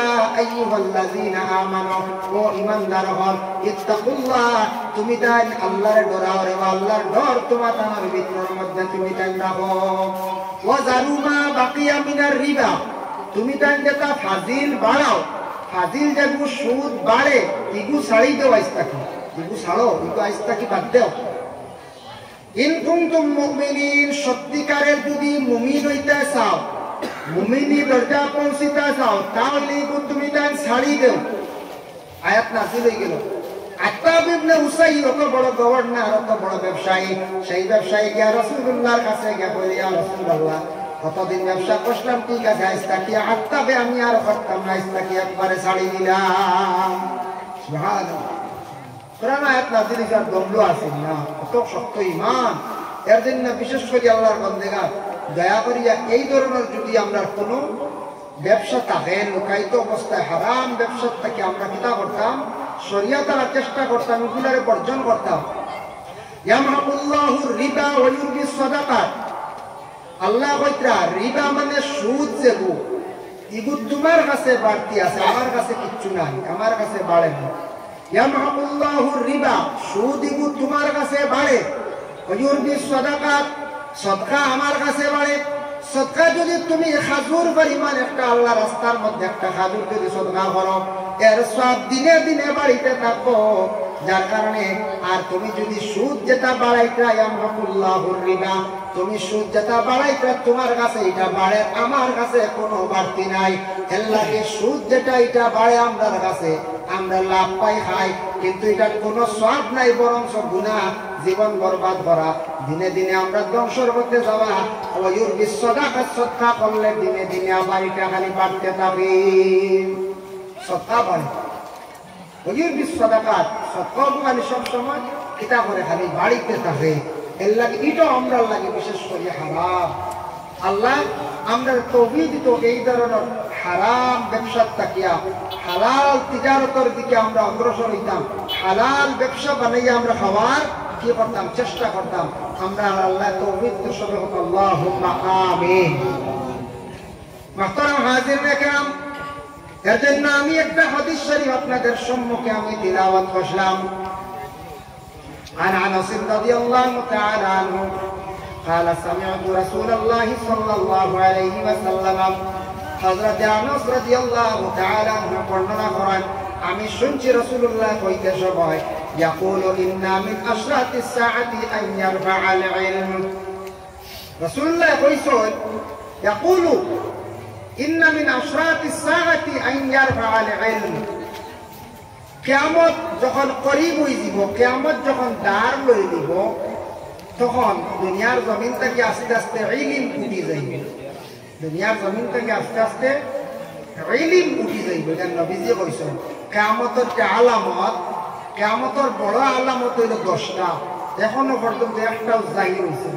A: আমানু, ও ঈমানদার হল ইত্তাকুল্লাহ। তুমি তাই আল্লাহর ডরাও রে আল্লাহর ডর তোমার আমার ভিতরের মধ্যে তুমি তাই রাখো। ও জানু মা বাকিয়া মিনার রিবা। তুমি তাই যেটা ফাজিল বাড়াও। ফাজিল যেগু সুদ বাড়ে ইগু ছাড়ি দেও আইস্তা কি ইগু ছাড়ো ইগু আইস্তা কি বাদ দেও। ইন কুনতুম মুমিনিন, সত্যিকারের যদি মুমিন হইতে চাও, মুমিনি দরজা পৌঁছিতে চাও, তাহলে তুমি তাই ছাড়ি দেও। আয়াত নাসিল হয়ে গেল। আত্তাব ইবনে উসাই, অত বড় গভর্নর, অত বড় ব্যবসায়ী, সেই ব্যবসায়ী গিয়া রাসূলুল্লাহর কাছে গিয়া বলে ইয়া রাসূলুল্লাহ, কতদিন ব্যবসা করলাম, ঠিক আছে আইস্তাকি আত্তাবে আমি আর করতাম না আইস্তাকি একবারে ছাড়ি দিলাম? সুবহানাল্লাহ। আয়াত নাজিল যার দমলো আছে না। কত শক্ত ইমান এর জন্য বিশেষ করে আল্লাহর বন্দেগা, দয়া করিয়া এই ধরনের যদি আমরা কোনো ব্যবসা থাকে লুকায়িত অবস্থায়, হারাম ব্যবসার থেকে আমরা কিতা করতাম সরিয়া তারা চেষ্টা করতাম এগুলারে বর্জন করতাম। মানে আমার কাছে কিচ্ছু নাই, আমার কাছে বাড়ে না। রিবা সুদ তোমার কাছে বাড়ে। সাদাকাত, সদকা আমার কাছে বাড়ে। সদকা যদি তুমি খাজুর পরিমাণ একটা আল্লাহ রাস্তার মধ্যে একটা খাজুর যদি সদকা করো, এর সব দিনে দিনে বাড়িতে থাকব। যার কারণে, আর তুমি যদি সুদ যেটা ইয়ামহাকুল্লাহুর রিবা, তুমি সুদ যেটা বাড়াইতা, তোমার কাছে এটা বাড়ে, আমার কাছে কোনো বাড়তি নাই। এর সুদ যেটা, এটা বাড়ে আমরার কাছে। আমরা লাভ পাই, খাই, কিন্তু এটার কোনো সব নাই বরং সব গুণা জীবন বরবাদ করা। দিনে দিনে আমরা ধ্বংসর মধ্যে যাওয়া। ওয়ুর বিশ্বদাকা সৎকা করলে দিনে দিনে আবার এটা খালি বাড়তে থাকি। সৎকা বাড়ে ওয়ুর বিশ্বদাকাত সব সময় কিতা করে খালি বাড়িতে থাকে। এর লাগে এটা আমরা লাগে বিশেষ করে হারাম। আল্লাহ আমরা তৌহিদ দিত এই ধরনের হারাম ব্যবসার তাকিয়া, হালাল তিজারতের দিকে আমরা অগ্রসর হইতাম, হালাল ব্যবসা বানাইয়া আমরা খাওয়ার কি করতাম, চেষ্টা করতাম। আমরা আল্লাহ তৌহিদ সবে হোক আল্লাহ আমিন। মাহতারাম হাজির রেখাম এর জন্য আমি একটা হাদিস শরীফ আপনাদের সম্মুখে আমি তিলাওয়াত করলাম عن انس رضي الله تعالى عنه قال سمعت رسول الله صلى الله عليه وسلم حضرت আনস রাদিয়াল্লাহু তাআলা আনহু বর্ণনা করেন আমি শুনছি রাসূলুল্লাহ কইতে সবাই يقول إن من أشراط الساعة أن يرفع العلم رسول الله কইছেন يقول ইন্না মিন আশরাতি সাআতি আইন ইয়ারফা আল ইলম কিয়ামত যখন করিব হইব কিয়ামত যখন দাঁড় লই দিব, তখন দুনিয়ার জমিন থেকে আস্তে আস্তে ইলিম উঠি যাইবে। দুনিয়ার জমিন থেকে আস্তে আস্তে ইলিম উঠি যাইবে। এটা নবীজি কইছেন কিয়ামতের যে আলামত কিয়ামতের বড় আলামত হইল দশটা। এখনও পর্যন্ত একটাও জাহির হইছে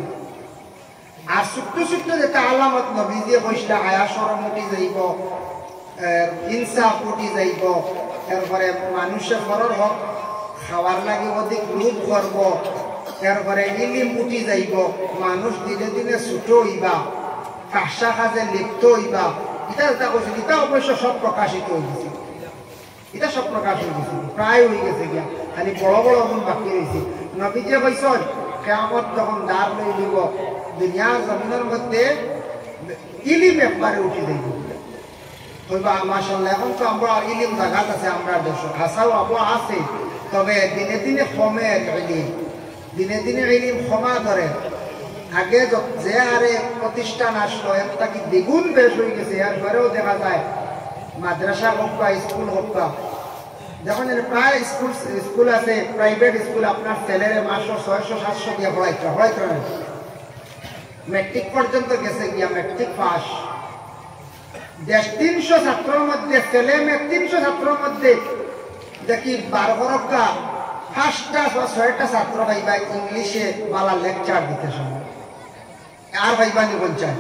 A: আর ছোট্ট ছোট্ট যেটা আলামত নবীজি কইসলা আয়া সরম উঠি যাইব ইনসাফ উঠি যাইব, এরপরে মানুষের ঘরের হক, খাওয়ার লাগে অধিক লোভ করব, এরপরে ইলিম উঠি যাইব, মানুষ দিনে দিনে ছুটো হইবা কাশা কাজে লিপ্ত হইবা, এটা যেটা কৈছিল এটা অবশ্য সব প্রকাশিত হয়ে গেছে। এটা সব প্রকাশ হয়ে গেছে প্রায় হয়ে গেছে গিয়া খালি বড় বড় গুণ বাকি রয়েছে নবীজে কইসন কেমত যখন দ্বার লই দিব দুনিয়ার জমিনের মধ্যে ইলিম একবারে উঠি কইবা মাশাল্লাহ এখন তো আমরা ইলিম জাগাত আছে আমরা দেশ হাসাও আবু আছে তবে দিনে দিনে কমে ইলিম। দিনে দিনে ইলিম ক্ষমা ধরে। আগে যে হারে প্রতিষ্ঠান আসলো, একটা কি দ্বিগুণ বেশ হয়ে গেছে এর পরেও দেখা যায় মাদ্রাসা হোক বা স্কুল হোক বা যখন প্রায় স্কুল স্কুল আছে, প্রাইভেট স্কুল আপনার ছেলেরে মাসও ছয়শো, সাতশো দিয়ে পড়াইতে পড়াইতে মেট্রিক পর্যন্ত গেছে গিয়া মেট্রিক পাস। দেশ তিনশো ছাত্রর মধ্যে, ছেলে মেয়ে তিনশো ছাত্রর মধ্যে, দেখি বারবরকা পাঁচটা বা ছয়টা ছাত্র ভাইবা ইংলিশে বালা লেকচার দিতে আর ভাইবা নি পঞ্চায়েত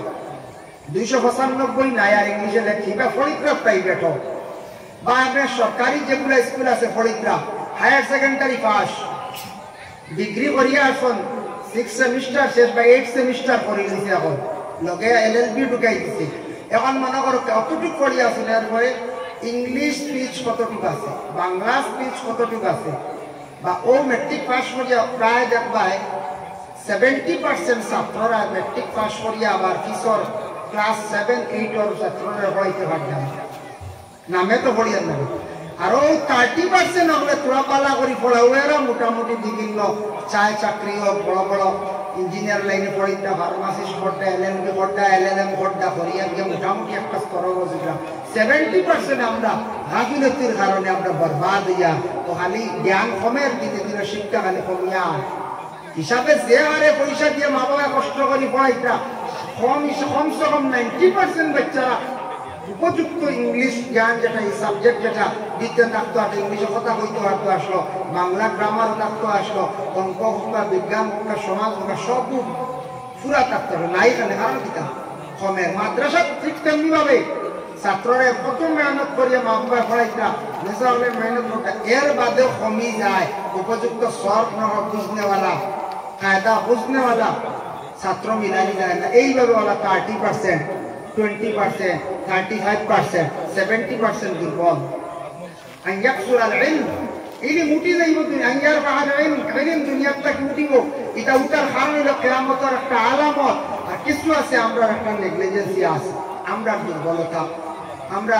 A: দুইশো পঁচানব্বই নাই আর ইংলিশে লেখি বা ফরিদগ্রাফ প্রাইভেট হোক বা আপনার সরকারি যেগুলো স্কুল আছে ফরিদগ্রাফ হায়ার সেকেন্ডারি পাস ডিগ্রি করিয়া আসুন। সিক্স সেমিস্টার শেষ বা এইট সেমিস্টার করে দিছে এখন লগে এল এল বি ঢুকাই দিছে। এখন মনে করো কতটুকু করিয়া আসুন এরপরে ইংলিশ স্পিচ কতটুকু আছে, বাংলা স্পিচ কতটুকু আছে, বা ও মেট্রিক পাস করিয়া প্রায় দেখবায় সেভেন্টি পার্সেন্ট ছাত্ররা মেট্রিক পাস করিয়া আবার কিশোর ক্লাস সেভেন এইটর ছাত্ররা পড়াইতে পারতাম নামে তো পড়িয়ার নামে আরও থার্টি পার্সেন্ট আমরা তোরা পালা করি পড়াও এরা মোটামুটি বিভিন্ন চায় চাকরি হোক, বড় বড় ইঞ্জিনিয়ার লাইনে পড়িতা ফার্মাসিস্ট পড়তা এল এম পড়তা এল এল এম পড়তা গিয়ে মোটামুটি একটা স্তর বসেছিলাম সেভেন্টি পার্সেন্ট আমরা গাফিলতির কারণে আমরা বরবাদ হইয়া তো খালি জ্ঞান কমের দিতে দিলে শিক্ষা খালি কমিয়া হিসাবে যে হারে পয়সা দিয়ে মা বাবা কষ্ট করি পড়াইতা, কম, কমসে কম নাইনটি পার্সেন্ট বাচ্চারা উপযুক্ত ইংলিশ জ্ঞান যেটা, এই সাবজেক্ট যেটা, বিজ্ঞান থাকতো আসলো ইংলিশে কথা কইতে পারতো আসলো, বাংলা গ্রামার থাকতো আসলো, অঙ্ক হোক বিজ্ঞান হোক সমাজ হোক সব পুরা থাকতে হবে নাই এখানে কারণ কিতা কমের মাদ্রাসা ঠিক তেমনি ভাবে ছাত্ররা কত মেহনত করিয়া মা বাবা পড়াইতা নেশা হলে মেহনত করতে, এর বাদেও কমি যায়, উপযুক্ত সর্ট নহক বুঝনেওয়ালা কায়দা বুঝনেওয়ালা ছাত্র মিলানি যায় না। এইভাবে OLA thirty percent twenty percent thirty five percent seventy percent দুর্বল। আইয়াকসুর আল ইলম ইলম উঠি যাইব আইয়ার বাহার ইলম ইলম দুনিয়ার থেকে উঠিব। এটা উঠার কারণ হলো কেয়ামতের একটা আলামত। আর কিছু আছে আমরা একটা নেগলিজেন্সি আছে। আমরা দুর্বলতা। আমরা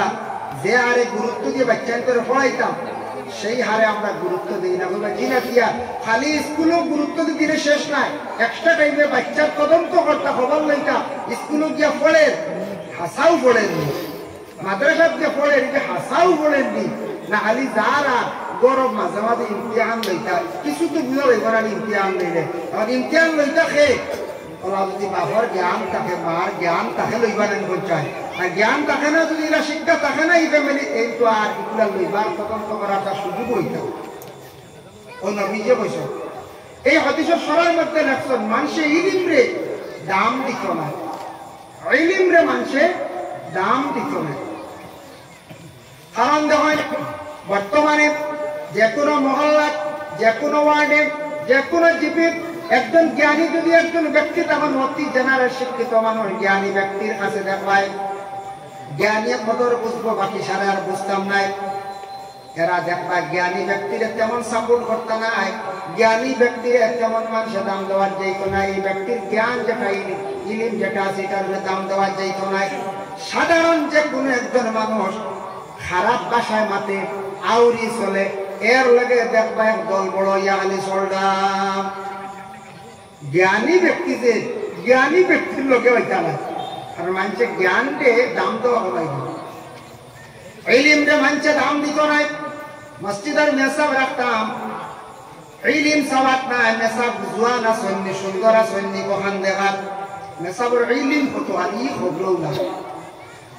A: যে হারে গুরুত্ব দিয়ে বাচ্চান্তরে পড়াইতাম, সেই হারে আমরা গুরুত্ব দিই না। বলবে কি না দিয়া, খালি স্কুলেও গুরুত্ব দিলে শেষ নাই। এক্সট্রা টাইমে বাচ্চার তদন্ত করতে খবর লইতা স্কুলে গিয়া পড়ে হাসাও পড়েননি মাদ্রাসাত যে পড়ে এদিকে হাসাও পড়েননি না খালি যারা গরম মাঝে মাঝে ইমতিহান লইতা, কিছু তো বুঝা লইব না ইমতিহান লইলে এখন ইমতিহান লইতা খে ওরা যদি বাবার জ্ঞান থাকে মার জ্ঞান তাকে লইবা নেন পঞ্চায়েত। আর জ্ঞান থাকে না, যদি এরা শিক্ষা থাকে না, এই ফ্যামিলি এই তো আর এগুলা লইবার তদন্ত করার তার সুযোগ হইত ও নবীজে কইস এই হদিসের সরার মধ্যে লেখছেন মানুষে ইলিম রে দাম দিত না ইলিম রে মানুষে দাম দিত না। কারণ দেখেন বর্তমানে যে কোনো মহল্লাত যে কোনো ওয়ার্ডে যে কোনো জীবিত একজন জ্ঞানী যদি একজন ব্যক্তি, তখন অতি জেনারেল শিক্ষিত মানুষ, জ্ঞানী ব্যক্তির কাছে দেখায় জ্ঞানী কদর বুঝব, বাকি সারা আর বুঝতাম নাই। এরা দেখবা জ্ঞানী ব্যক্তির তেমন সাপোর্ট করতে নাই। জ্ঞানী ব্যক্তির তেমন মানুষের দাম দেওয়ার যাইত না এই ব্যক্তির জ্ঞান যেটা ইলিম যেটা আছে এটার দাম দেওয়ার যাইত নাই। সাধারণ যে কোনো একজন মানুষ খারাপ ভাষায় মাতে আউরি চলে, এর লাগে দেখবা এক দল বড় ইয়ালি চলদাম জ্ঞানী ব্যক্তি যে, জ্ঞানী ব্যক্তির লোকে হইতা না আর মানুষের জ্ঞানকে দাম দেওয়া হলাই ইলিমরে মানুষে দাম দিত নাই। মসজিদের মেসাব রাখতাম। ইলিম সাবাত নাই, মেসাব জোয়ান আসন্নি, সুন্দর আসন্নি কখান দেখাত। মেসাবর ইলিম কত আর ই খবরও না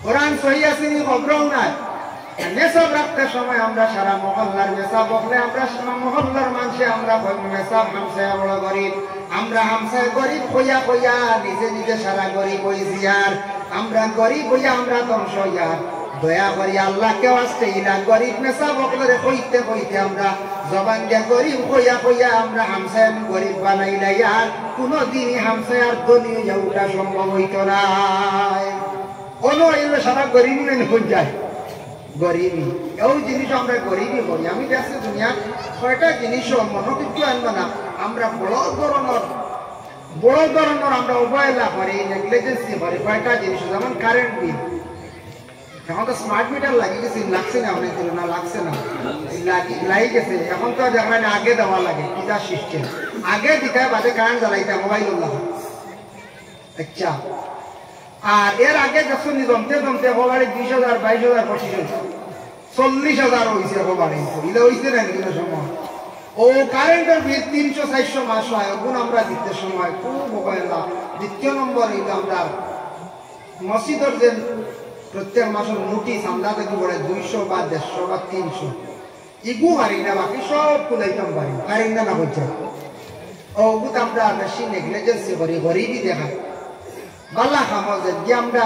A: কোরআন সহি আসেনি খবরও নাই। মেসাব রাখতে সময় আমরা সারা মহল্লার মেসাব বকলে আমরা সারা মহল্লার মানুষে আমরা মেসাব হামসায় বড় গরিব। আমরা হামসায় গরিব হইয়া হইয়া নিজে নিজে সারা গরিব হই জিয়ার। আমরা গরিব হইয়া আমরা ধ্বংস হইয়ার। দয়া করি আল্লাহ, কেউ আসতে ইলা গরিব মেসা বকলরে কইতে কইতে আমরা, জবান দিয়া গরিব হইয়া হইয়া আমরা হামসায় গরিব বানাইলাই আর কোনোদিনই হামসায় আর ধনী হইয়া উঠা সম্ভব হইত নাই কোনো এগুলো সারা গরিব নেই যায়। গরিবি এই জিনিস আমরা গরিবই করি। আমি দেখছি দুনিয়া ছয়টা জিনিসও মনে কিন্তু আনব না। আমরা বড় ধরনের বড় ধরনের আমরা অবহেলা করি নেগলিজেন্সি করি। কয়টা জিনিস? যেমন কারেন্ট বিল এখন তো স্মার্ট মিটার লাগিয়ে গেছে লাগছে না, অনেক না, লাগছে না। লাগি গেছে, এখন তো দেখবেন আগে দেওয়া লাগে কিটা সিস্টেম আগে দিতে বাদে কারেন্ট জ্বালাইতে মোবাইল আচ্ছা। আর এর আগে যখন জমতে জমতে হবারে বিশ হাজার বাইশ হাজার পঁচিশ হাজার চল্লিশ হাজার হয়েছে হবারে এটা হয়েছে না কিন্তু সময়? ও কারেন্টের বিল তিনশো চারশো মাস হয় ওগুন আমরা দিতে সময়। খুব অবহেলা দ্বিতীয় নম্বর এই আমরা মসজিদের যে প্রত্যেক মাসের নোটিশ আমরা দেখি বলে দুইশো বা দেড়শো বা তিনশো। ইগু হারি না বাকি সব কুলাইতাম পারি হারি না না হচ্ছে ও বুত আমরা বেশি নেগলিজেন্সি করি গরিবই দেখায়। বাল্লা খামজে যে আমরা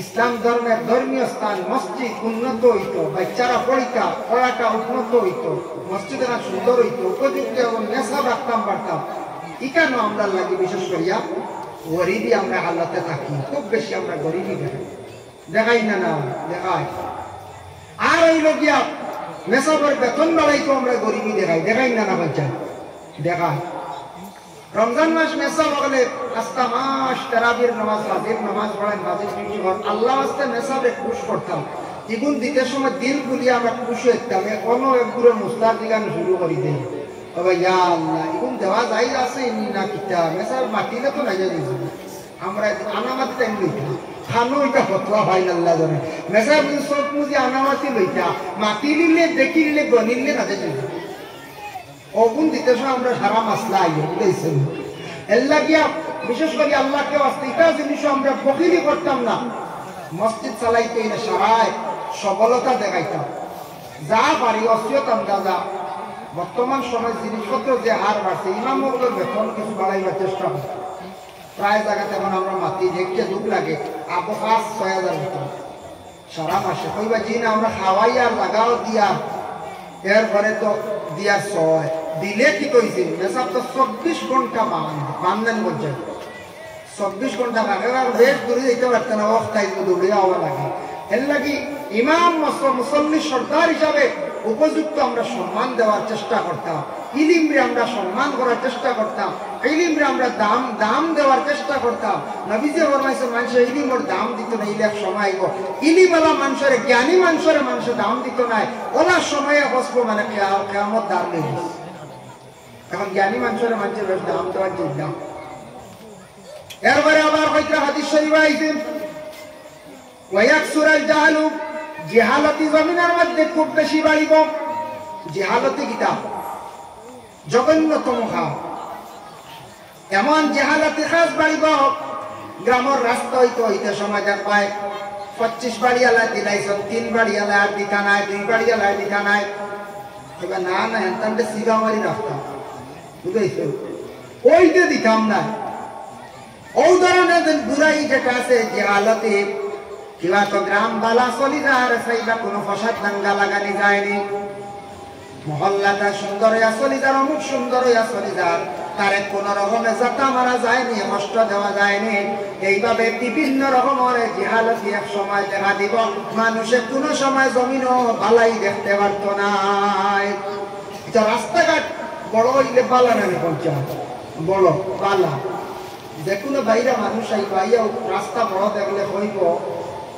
A: ইসলাম ধর্মের ধর্মীয় স্থান, মসজিদ উন্নত হইতো, বাচ্চারা পড়িতা, পড়াটা উন্নত হইতো, মসজিদরা সুন্দর হইতো, উপযুক্ত এবং নেশাব রাখতাম পারতাম কেন আমরা লাগে বিশেষ করিয়া গরিবই আমরা হালাতে থাকি, খুব বেশি আমরা গরিবই দেখাই দেখাই না না, দেখাই। আর হইল গিয়া নেশাবের বেতন বাড়াইতো আমরা গরিবই দেখাই। দেখাই না না, বাচ্চা। দেখাই। রমজান মাস মেসা বগলে আস্তা মাস তেরাবির নামাজ রাজির নামাজ পড়েন, নাজির কিছু হন আল্লাহ আস্তে মেসাবে খুশ করতাম। ইগুন দিতে সময় দিল গুলিয়ে আমরা খুশ হইতাম। কোনো একগুলো মুস্তার দিগান শুরু করি দেই তবে ইয়া আল্লাহ ইগুন দেওয়া যাই আছে নি না কিতা? মেসার মাটিলে তো নাই আমরা আনামাতি টাইম লইতাম। খানো এটা ফতোয়া হয় না আল্লাহ জানে মেসার সব মুজি আনামাতি লইতা। মাটি নিলে, দেখি নিলে গনিলে না যাই অগুন দিতে আমরা সারা মাসলা আইয়ে বুঝাইছেন এল্লা গিয়া, বিশেষ করে আল্লাহকে আসতে এটা জিনিস আমরা বকিলি করতাম না। মসজিদ চালাইতে না সারায় সবলতা দেখাইতাম। যা পারি অসিয়ত আমরা যা। বর্তমান সময় জিনিসপত্র যে হার বাড়ছে ইমামগুলোর বেতন কিছু বাড়াইবার চেষ্টা করি প্রায় জায়গাতে এখন আমরা মাতি দেখতে দুঃখ লাগে আবো পাঁচ ছয় হাজার বেতন সারা মাসে কইবা জি না আমরা খাওয়াই আর লাগাও দিয়া, এরপরে তো দিয়া ছয়। দিলে কি কইছে? মেসাব তো চব্বিশ ঘণ্টা বান বান্ধান পর্যায়ে চব্বিশ ঘণ্টা লাগে আর বেশ দূরে যেতে পারত না, অস্থায়ী দৌড়ে হওয়া লাগে। এর লাগি ইমাম মুসল্লি সর্দার হিসাবে উপযুক্ত আমরা সম্মান দেওয়ার চেষ্টা করতাম। ইলিমরে আমরা সম্মান করার চেষ্টা করতাম ইলিমরে আমরা দাম দাম দেওয়ার চেষ্টা করতাম। নবীজে ফরমাইছে মানুষের ইলিমর দাম দিত না ইলেক সময় গো। ইলিমওয়ালা মানুষের, জ্ঞানী মানুষের মানুষের দাম দিত নাই। ওলা সময়ে বসবো মানে কেমন দাম নেই। এখন জ্ঞানী মানুষের মানুষের দাম দেওয়ার জন্য এরপরে আবার হয়তো হাদিস শরীফ আইছে ওয়াকসুর আল জাহালু জিহালতি জমিনের মধ্যে খুব বেশি বাড়িব। জিহালতি কিতাব। জঘন্যতম খাও এমন জেহালতি খাস বাড়িব, গ্রামের রাস্তা হইতে হইতে সমাজের পায়। পঁচিশ বাড়ি আলা দিলাইছ তিন বাড়ি আলা আর দিকা নাই, দুই বাড়ি আলা দিকা নাই। এবার না না এনতামটা সিগামারি রাস্তা। বুঝাইছো ওইতে দিতাম না। ওই ধরনের বুড়াই যেটা আছে, যে আলতে কিবা তো গ্রাম বালা চলি যায় সাইবা কোনো ফসাদ দাঙ্গা লাগানি যায়নি। মহল্লাটা সুন্দর হইয়া যার, অমুক সুন্দর হইয়া তারে কোন রকমে যাতা মারা যায়নি, কষ্ট দেওয়া যায়নি। এইভাবে বিভিন্ন রকমের জিহালতি এক সময় দেখা দিব। মানুষে কোনো সময় জমিনও বালাই দেখতে পারতো নাই এটা রাস্তাঘাট বড় হইলে বালা নামে পঞ্চায়েত। বালা যে কোনো বাইরে মানুষ আইব, আইয়া রাস্তা বড় দেখলে হইব।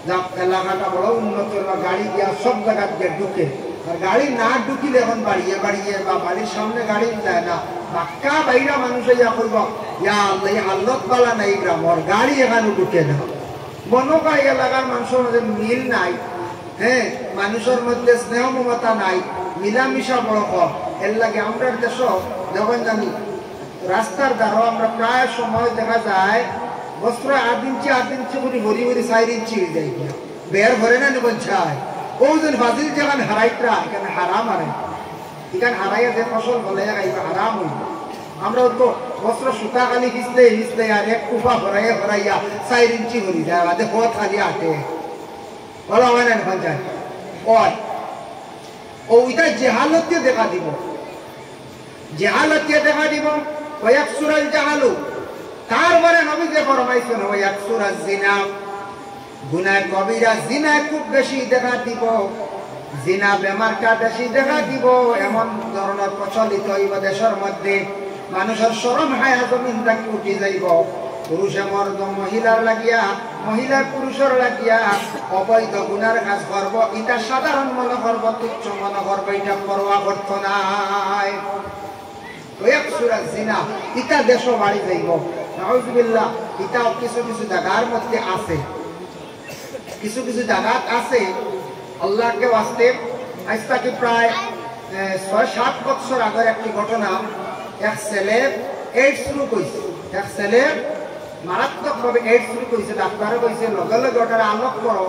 A: যা এলাকাটা বড় উন্নত গাড়ি দিয়া সব জায়গা দিয়ে ঢুকে। আর গাড়ি না ঢুকিলে এখন বাড়িয়ে বাড়িয়ে বা বাড়ির সামনে গাড়ি যায় না। বাক্কা বাইরা মানুষ ইয়া করব ইয়া আল্লাহ, এই হাল্লত পালা নাই গ্রামর গাড়ি এখানে ঢুকে না। মনোকা এলাকার মানুষের মধ্যে মিল নাই হ্যাঁ? মানুষের মধ্যে স্নেহ মমতা নাই, মিলামিশা বড় কম। এর লাগে আমরা দেশ যখন জানি, রাস্তার দ্বারা আমরা প্রায় সময় দেখা যায়, বস্ত্র আট ইঞ্চি আট ইঞ্চি করে ভরি ভরি চার ইঞ্চি যায়। বের ভরে না নিবন চায় ওজন ফাজিল যেখানে হারাইতরা এখানে হারাম হারাই এখানে হারাইয়া যে ফসল বলে হারাম হইব আমরা তো বস্ত্র সুতা খালি হিসলে হিসলে আর এক কুফা ভরাইয়া ভরাইয়া চার ইঞ্চি ভরি যায় বাদে হত খালি আটে। বলা হয় না পঞ্চায়েত ওই ওইটা জেহালতে দেখা দিব। জেহালতকে দেখা দিব। কয়েক সুরাল জাহালু। তারপরে নবী যে ফরমাইছেন কয়েক সুরাল জিনা। গুনায় কবিরা জিনায় খুব বেশি দেখা দিব। জিনা বেমারটা বেশি দেখা দিব। এমন ধরনের প্রচলিত হইব দেশের মধ্যে মানুষের সরম হায়া জমিন তাকে উঠি যাইব। পুরুষে মর্দ মহিলার লাগিয়া, মহিলার পুরুষের লাগিয়া অবৈধ গুনার কাজ করব। এটা সাধারণ মনে করব, তুচ্ছ মনে করব, এটা পরোয়া করত নাই। জিনা ইটা দেশ বাড়ি যাইব। নাউজুবিল্লাহ ইটাও কিছু কিছু জায়গার মধ্যে আছে। কিছু কিছু জায়গাত আছে, আল্লাহকে বাঁচতে আজ তাকে প্রায় ছয়, সাত বছর আগের একটি ঘটনা, এক ছেলে এইডস রোগ হয়েছে এক ছেলে মারাত্মকভাবে এইডস রোগ হয়েছে ডাক্তারে কইছে, লগে লগে ওটার আলোক করো,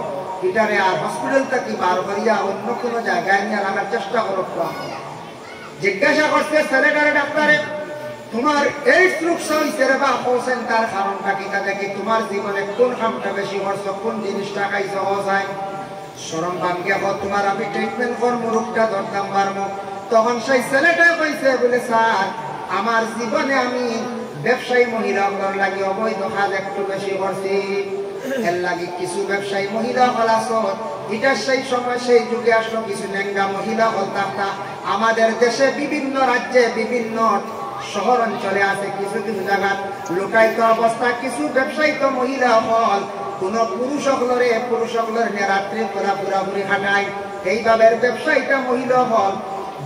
A: এটারে আর হসপিটাল থেকে বার করিয়া অন্য কোনো জায়গায় নিয়ে রাখার চেষ্টা করো জিজ্ঞাসা করছে, ছেলেটারে ডাক্তারে তোমার এইডস রোগ হইছে রে বা হোসেন তার কারণটা কি দেখি? তোমার জীবনে কোন কামটা বেশি করছ? কোন জিনিসটা খাইছো? যায়। সরম ভাঙ্গে হো তোমার, আমি ট্রিটমেন্ট করব, রোগটা ধরতাম পারব। তখন সেই ছেলেটা কইছে, বলে, স্যার, আমার জীবনে আমি ব্যবসায়ী মহিলা মহিলাগুলোর লাগে অবৈধ কাজ একটু বেশি করছি। এর লাগে কিছু ব্যবসায়ী মহিলা হল আসত এটা সেই সময়, সেই যুগে আসলো কিছু নেঙ্গা মহিলা হল আমাদের দেশে বিভিন্ন রাজ্যে বিভিন্ন শহর অঞ্চলে আছে কিছু কিছু জায়গাত লোকায়িত অবস্থা, কিছু ব্যবসায়িত মহিলা হল কোন পুরুষ হলরে পুরুষ নিয়ে রাত্রি করা পুরাপুরি খাটায়। এইভাবে ব্যবসায়িতা মহিলা হল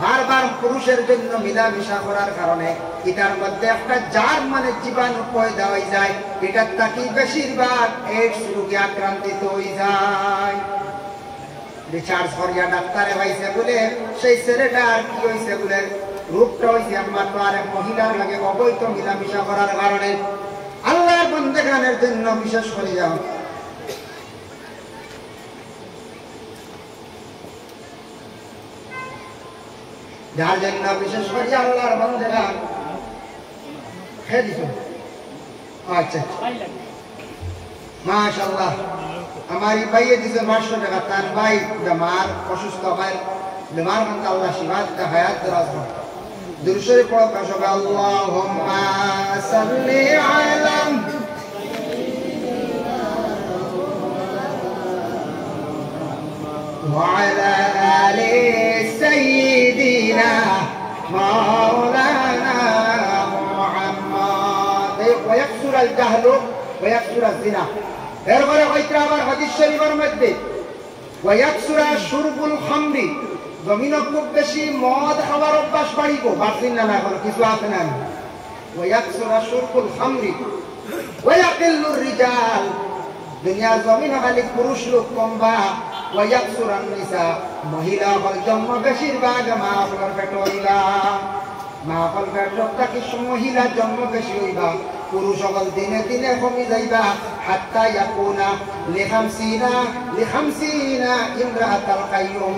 A: বারবার পুরুষের জন্য মিলামিশা করার কারণে এটার মধ্যে একটা যার মানে জীবাণু পয়দা হয়ে যায়। এটার তাকি বেশিরভাগ এইডস রোগে আক্রান্তিত হয়ে যায়। রিচার্জ করিয়া ডাক্তারে হয়েছে বলে সেই ছেলেটার কি হয়েছে বলে আচ্ছা। আমার এই দিছে পাঁচশো টাকা, তার ভাই বেমার অসুস্থ ভাই বেমার কিন্তু আল্লাহ শিবাদ হায়াত করে দুরুশরী পড়ো কাশবে আল্লাহুম্মা সাল্লি আলা وعلى آل سيدنا مولانا محمد ويكسر الجهل ويكسر الزنا এরপরে হয়তো আবার হাদিস শরীফের মধ্যে ওয়াকসুরা শুরবুল খামরি জমিন খুব বেশি মদ খাওয়ার অভ্যাস বাড়িব বাড়ছেন না এখন কিছু আছে না লোক মহিলা হল জন্ম কিছু মহিলা জন্ম বেশি হইবা। পুরুষ দিনে দিনে কমি যাইবা। হাত্তা ইয়াকুনা লিখামসিনা লিখামসিনা ইমরাআতাল কাইয়ুম।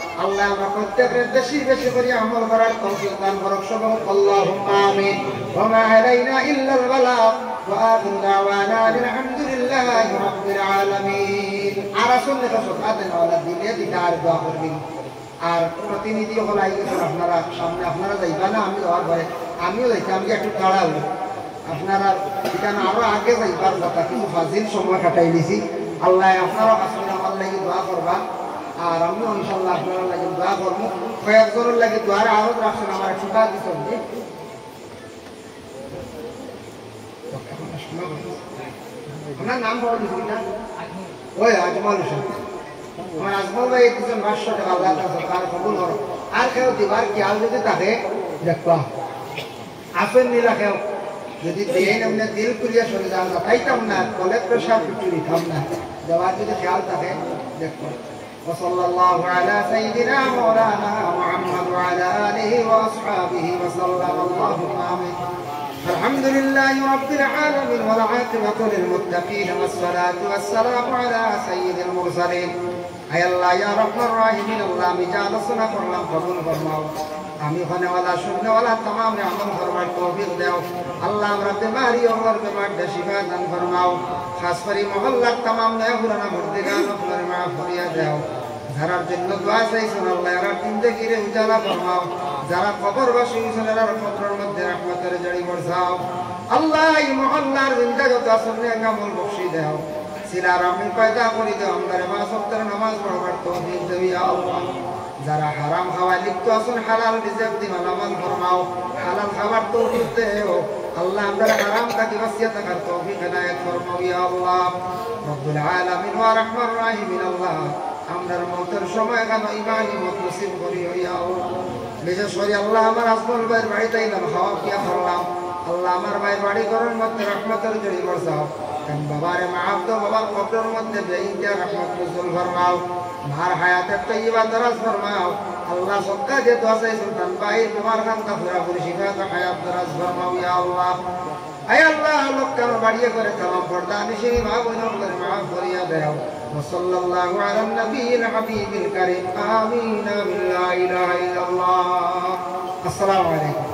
A: আল্লাহ আমরা প্রত্যেকের বেশি বেশি করে আমল করার তৌফিক দান করুক সব আল্লাহুম্মা আমিন। ওয়া মা আলাইনা ইল্লাল বালাগ ওয়া আখিরু দাওয়ানা আলহামদুলিল্লাহি রাব্বিল আলামিন। আর আসুন দেখো সকাতে ওয়ালা দিলে দিটা আর দোয়া করবেন আর প্রতিনিধি হল আই আপনারা, সামনে আপনারা যাইবা না, আমি যাওয়ার পরে আমিও যাইতাম আমি একটু তাড়া হলো আপনারা এখানে আরও আগে যাইবার কথা কিন্তু ফাজিল সময় কাটাই দিছি আল্লাহ আপনারা আসলে আমার লাগে দোয়া করবা। আর আমিও ইনশাল্লাহ আপনারা লাগে দোয়া করব। কয়েকজনের লাগে দোয়ার আরও রাখছেন, আমার একটু কাজ দিচ্ছেন আপনার নাম বড় দিচ্ছি না। ওই আজমাল হোসেন। আমার আজমাল ভাই দুজন পাঁচশো টাকা তার কবুল করো আর কেউ দিবার খেয়াল যদি থাকে, দেখবা। আসেন নিলা কেউ যদি দেন এমনি দিল করিয়া চলে না। খাইতাম না। وصلى الله على سيدنا مولانا محمد وعلى آله وأصحابه وسلم. اللهم آمين. الحمد لله رب العالمين والعاقبة للمتقين والصلاة والسلام على سيد المرسلين. আল্লাহ, ইয়া রহমান, আল্লাহ, আমি যা আলোচনা করলাম, কবুল ফরমাও। আমি ওখানেওয়ালা শূন্যওয়ালা, তামাম আমল করবার তৌফিক দেও। আল্লাহ আমরা বেমারি ওমর বেমার দান ফরমাও। খাস করে মহল্লার তামাম নয়া পুরানা ভর্তি গান আপনার মা ফরিয়া দেও। যারার জন্য দোয়া চাইছেন, আল্লাহ এরা জিন্দগিরে উজালা ফরমাও। যারা কবরবাসী হয়েছেন এরা কবরের মধ্যে রহমতের জড়ি বসাও আল্লাহ এই মহল্লার জিন্দাগত আসনে আমল বকশি দেও। সিলার আমি পয়দা করি দেও আমরা মা সপ্তাহে নামাজ পড়বার তৌফিক দেবি আল্লাহ। যারা হারাম খাওয়া লিপ্ত আছেন, হালাল রিজেক দিন আমাল ফরমাও হালাল খাবার তৌফিক দেও। আল্লাহ আমরা হারাম কাকে বাঁচিয়ে থাকার তৌফিক এনায়েত ফরমাও, ইয়া আল্লাহ। রব্বুল আলামিন, ওয়া রাহমান রাহিমিন, আল্লাহ। আপনার মতের সময় কেন ইমানি মত নসিব করি হইয়া বিশেষ করে আল্লাহ, আমার আসবল ভাইয়ের বাড়িতে এলাম খাওয়া পিয়া করলাম আল্লাহ আমার ভাইয়ের বাড়ি করার মধ্যে রহমতের জড়ি বসাও কারণ বাবারে মাফ তো বাবার কবরের মধ্যে বেইন্দিয়া রহমত নজুল ফরমাও মার হায়াতের তো ইবা দরাজ ফরমাও আল্লাহ সবকা যে দোয়া চাই সুলতান ভাই তোমার কামটা পুরা পুরি শিখাত হায়াত দরাজ ফরমাও ইয়া আল্লাহ আয় আল্লাহ লোকটার বাড়িয়ে করে তামাম পর্দা নিশে মা বোনম করে মাফ করিয়া দেও وصلى الله على النبي الحبيب الكريم آمين بالله إله إلا الله السلام عليكم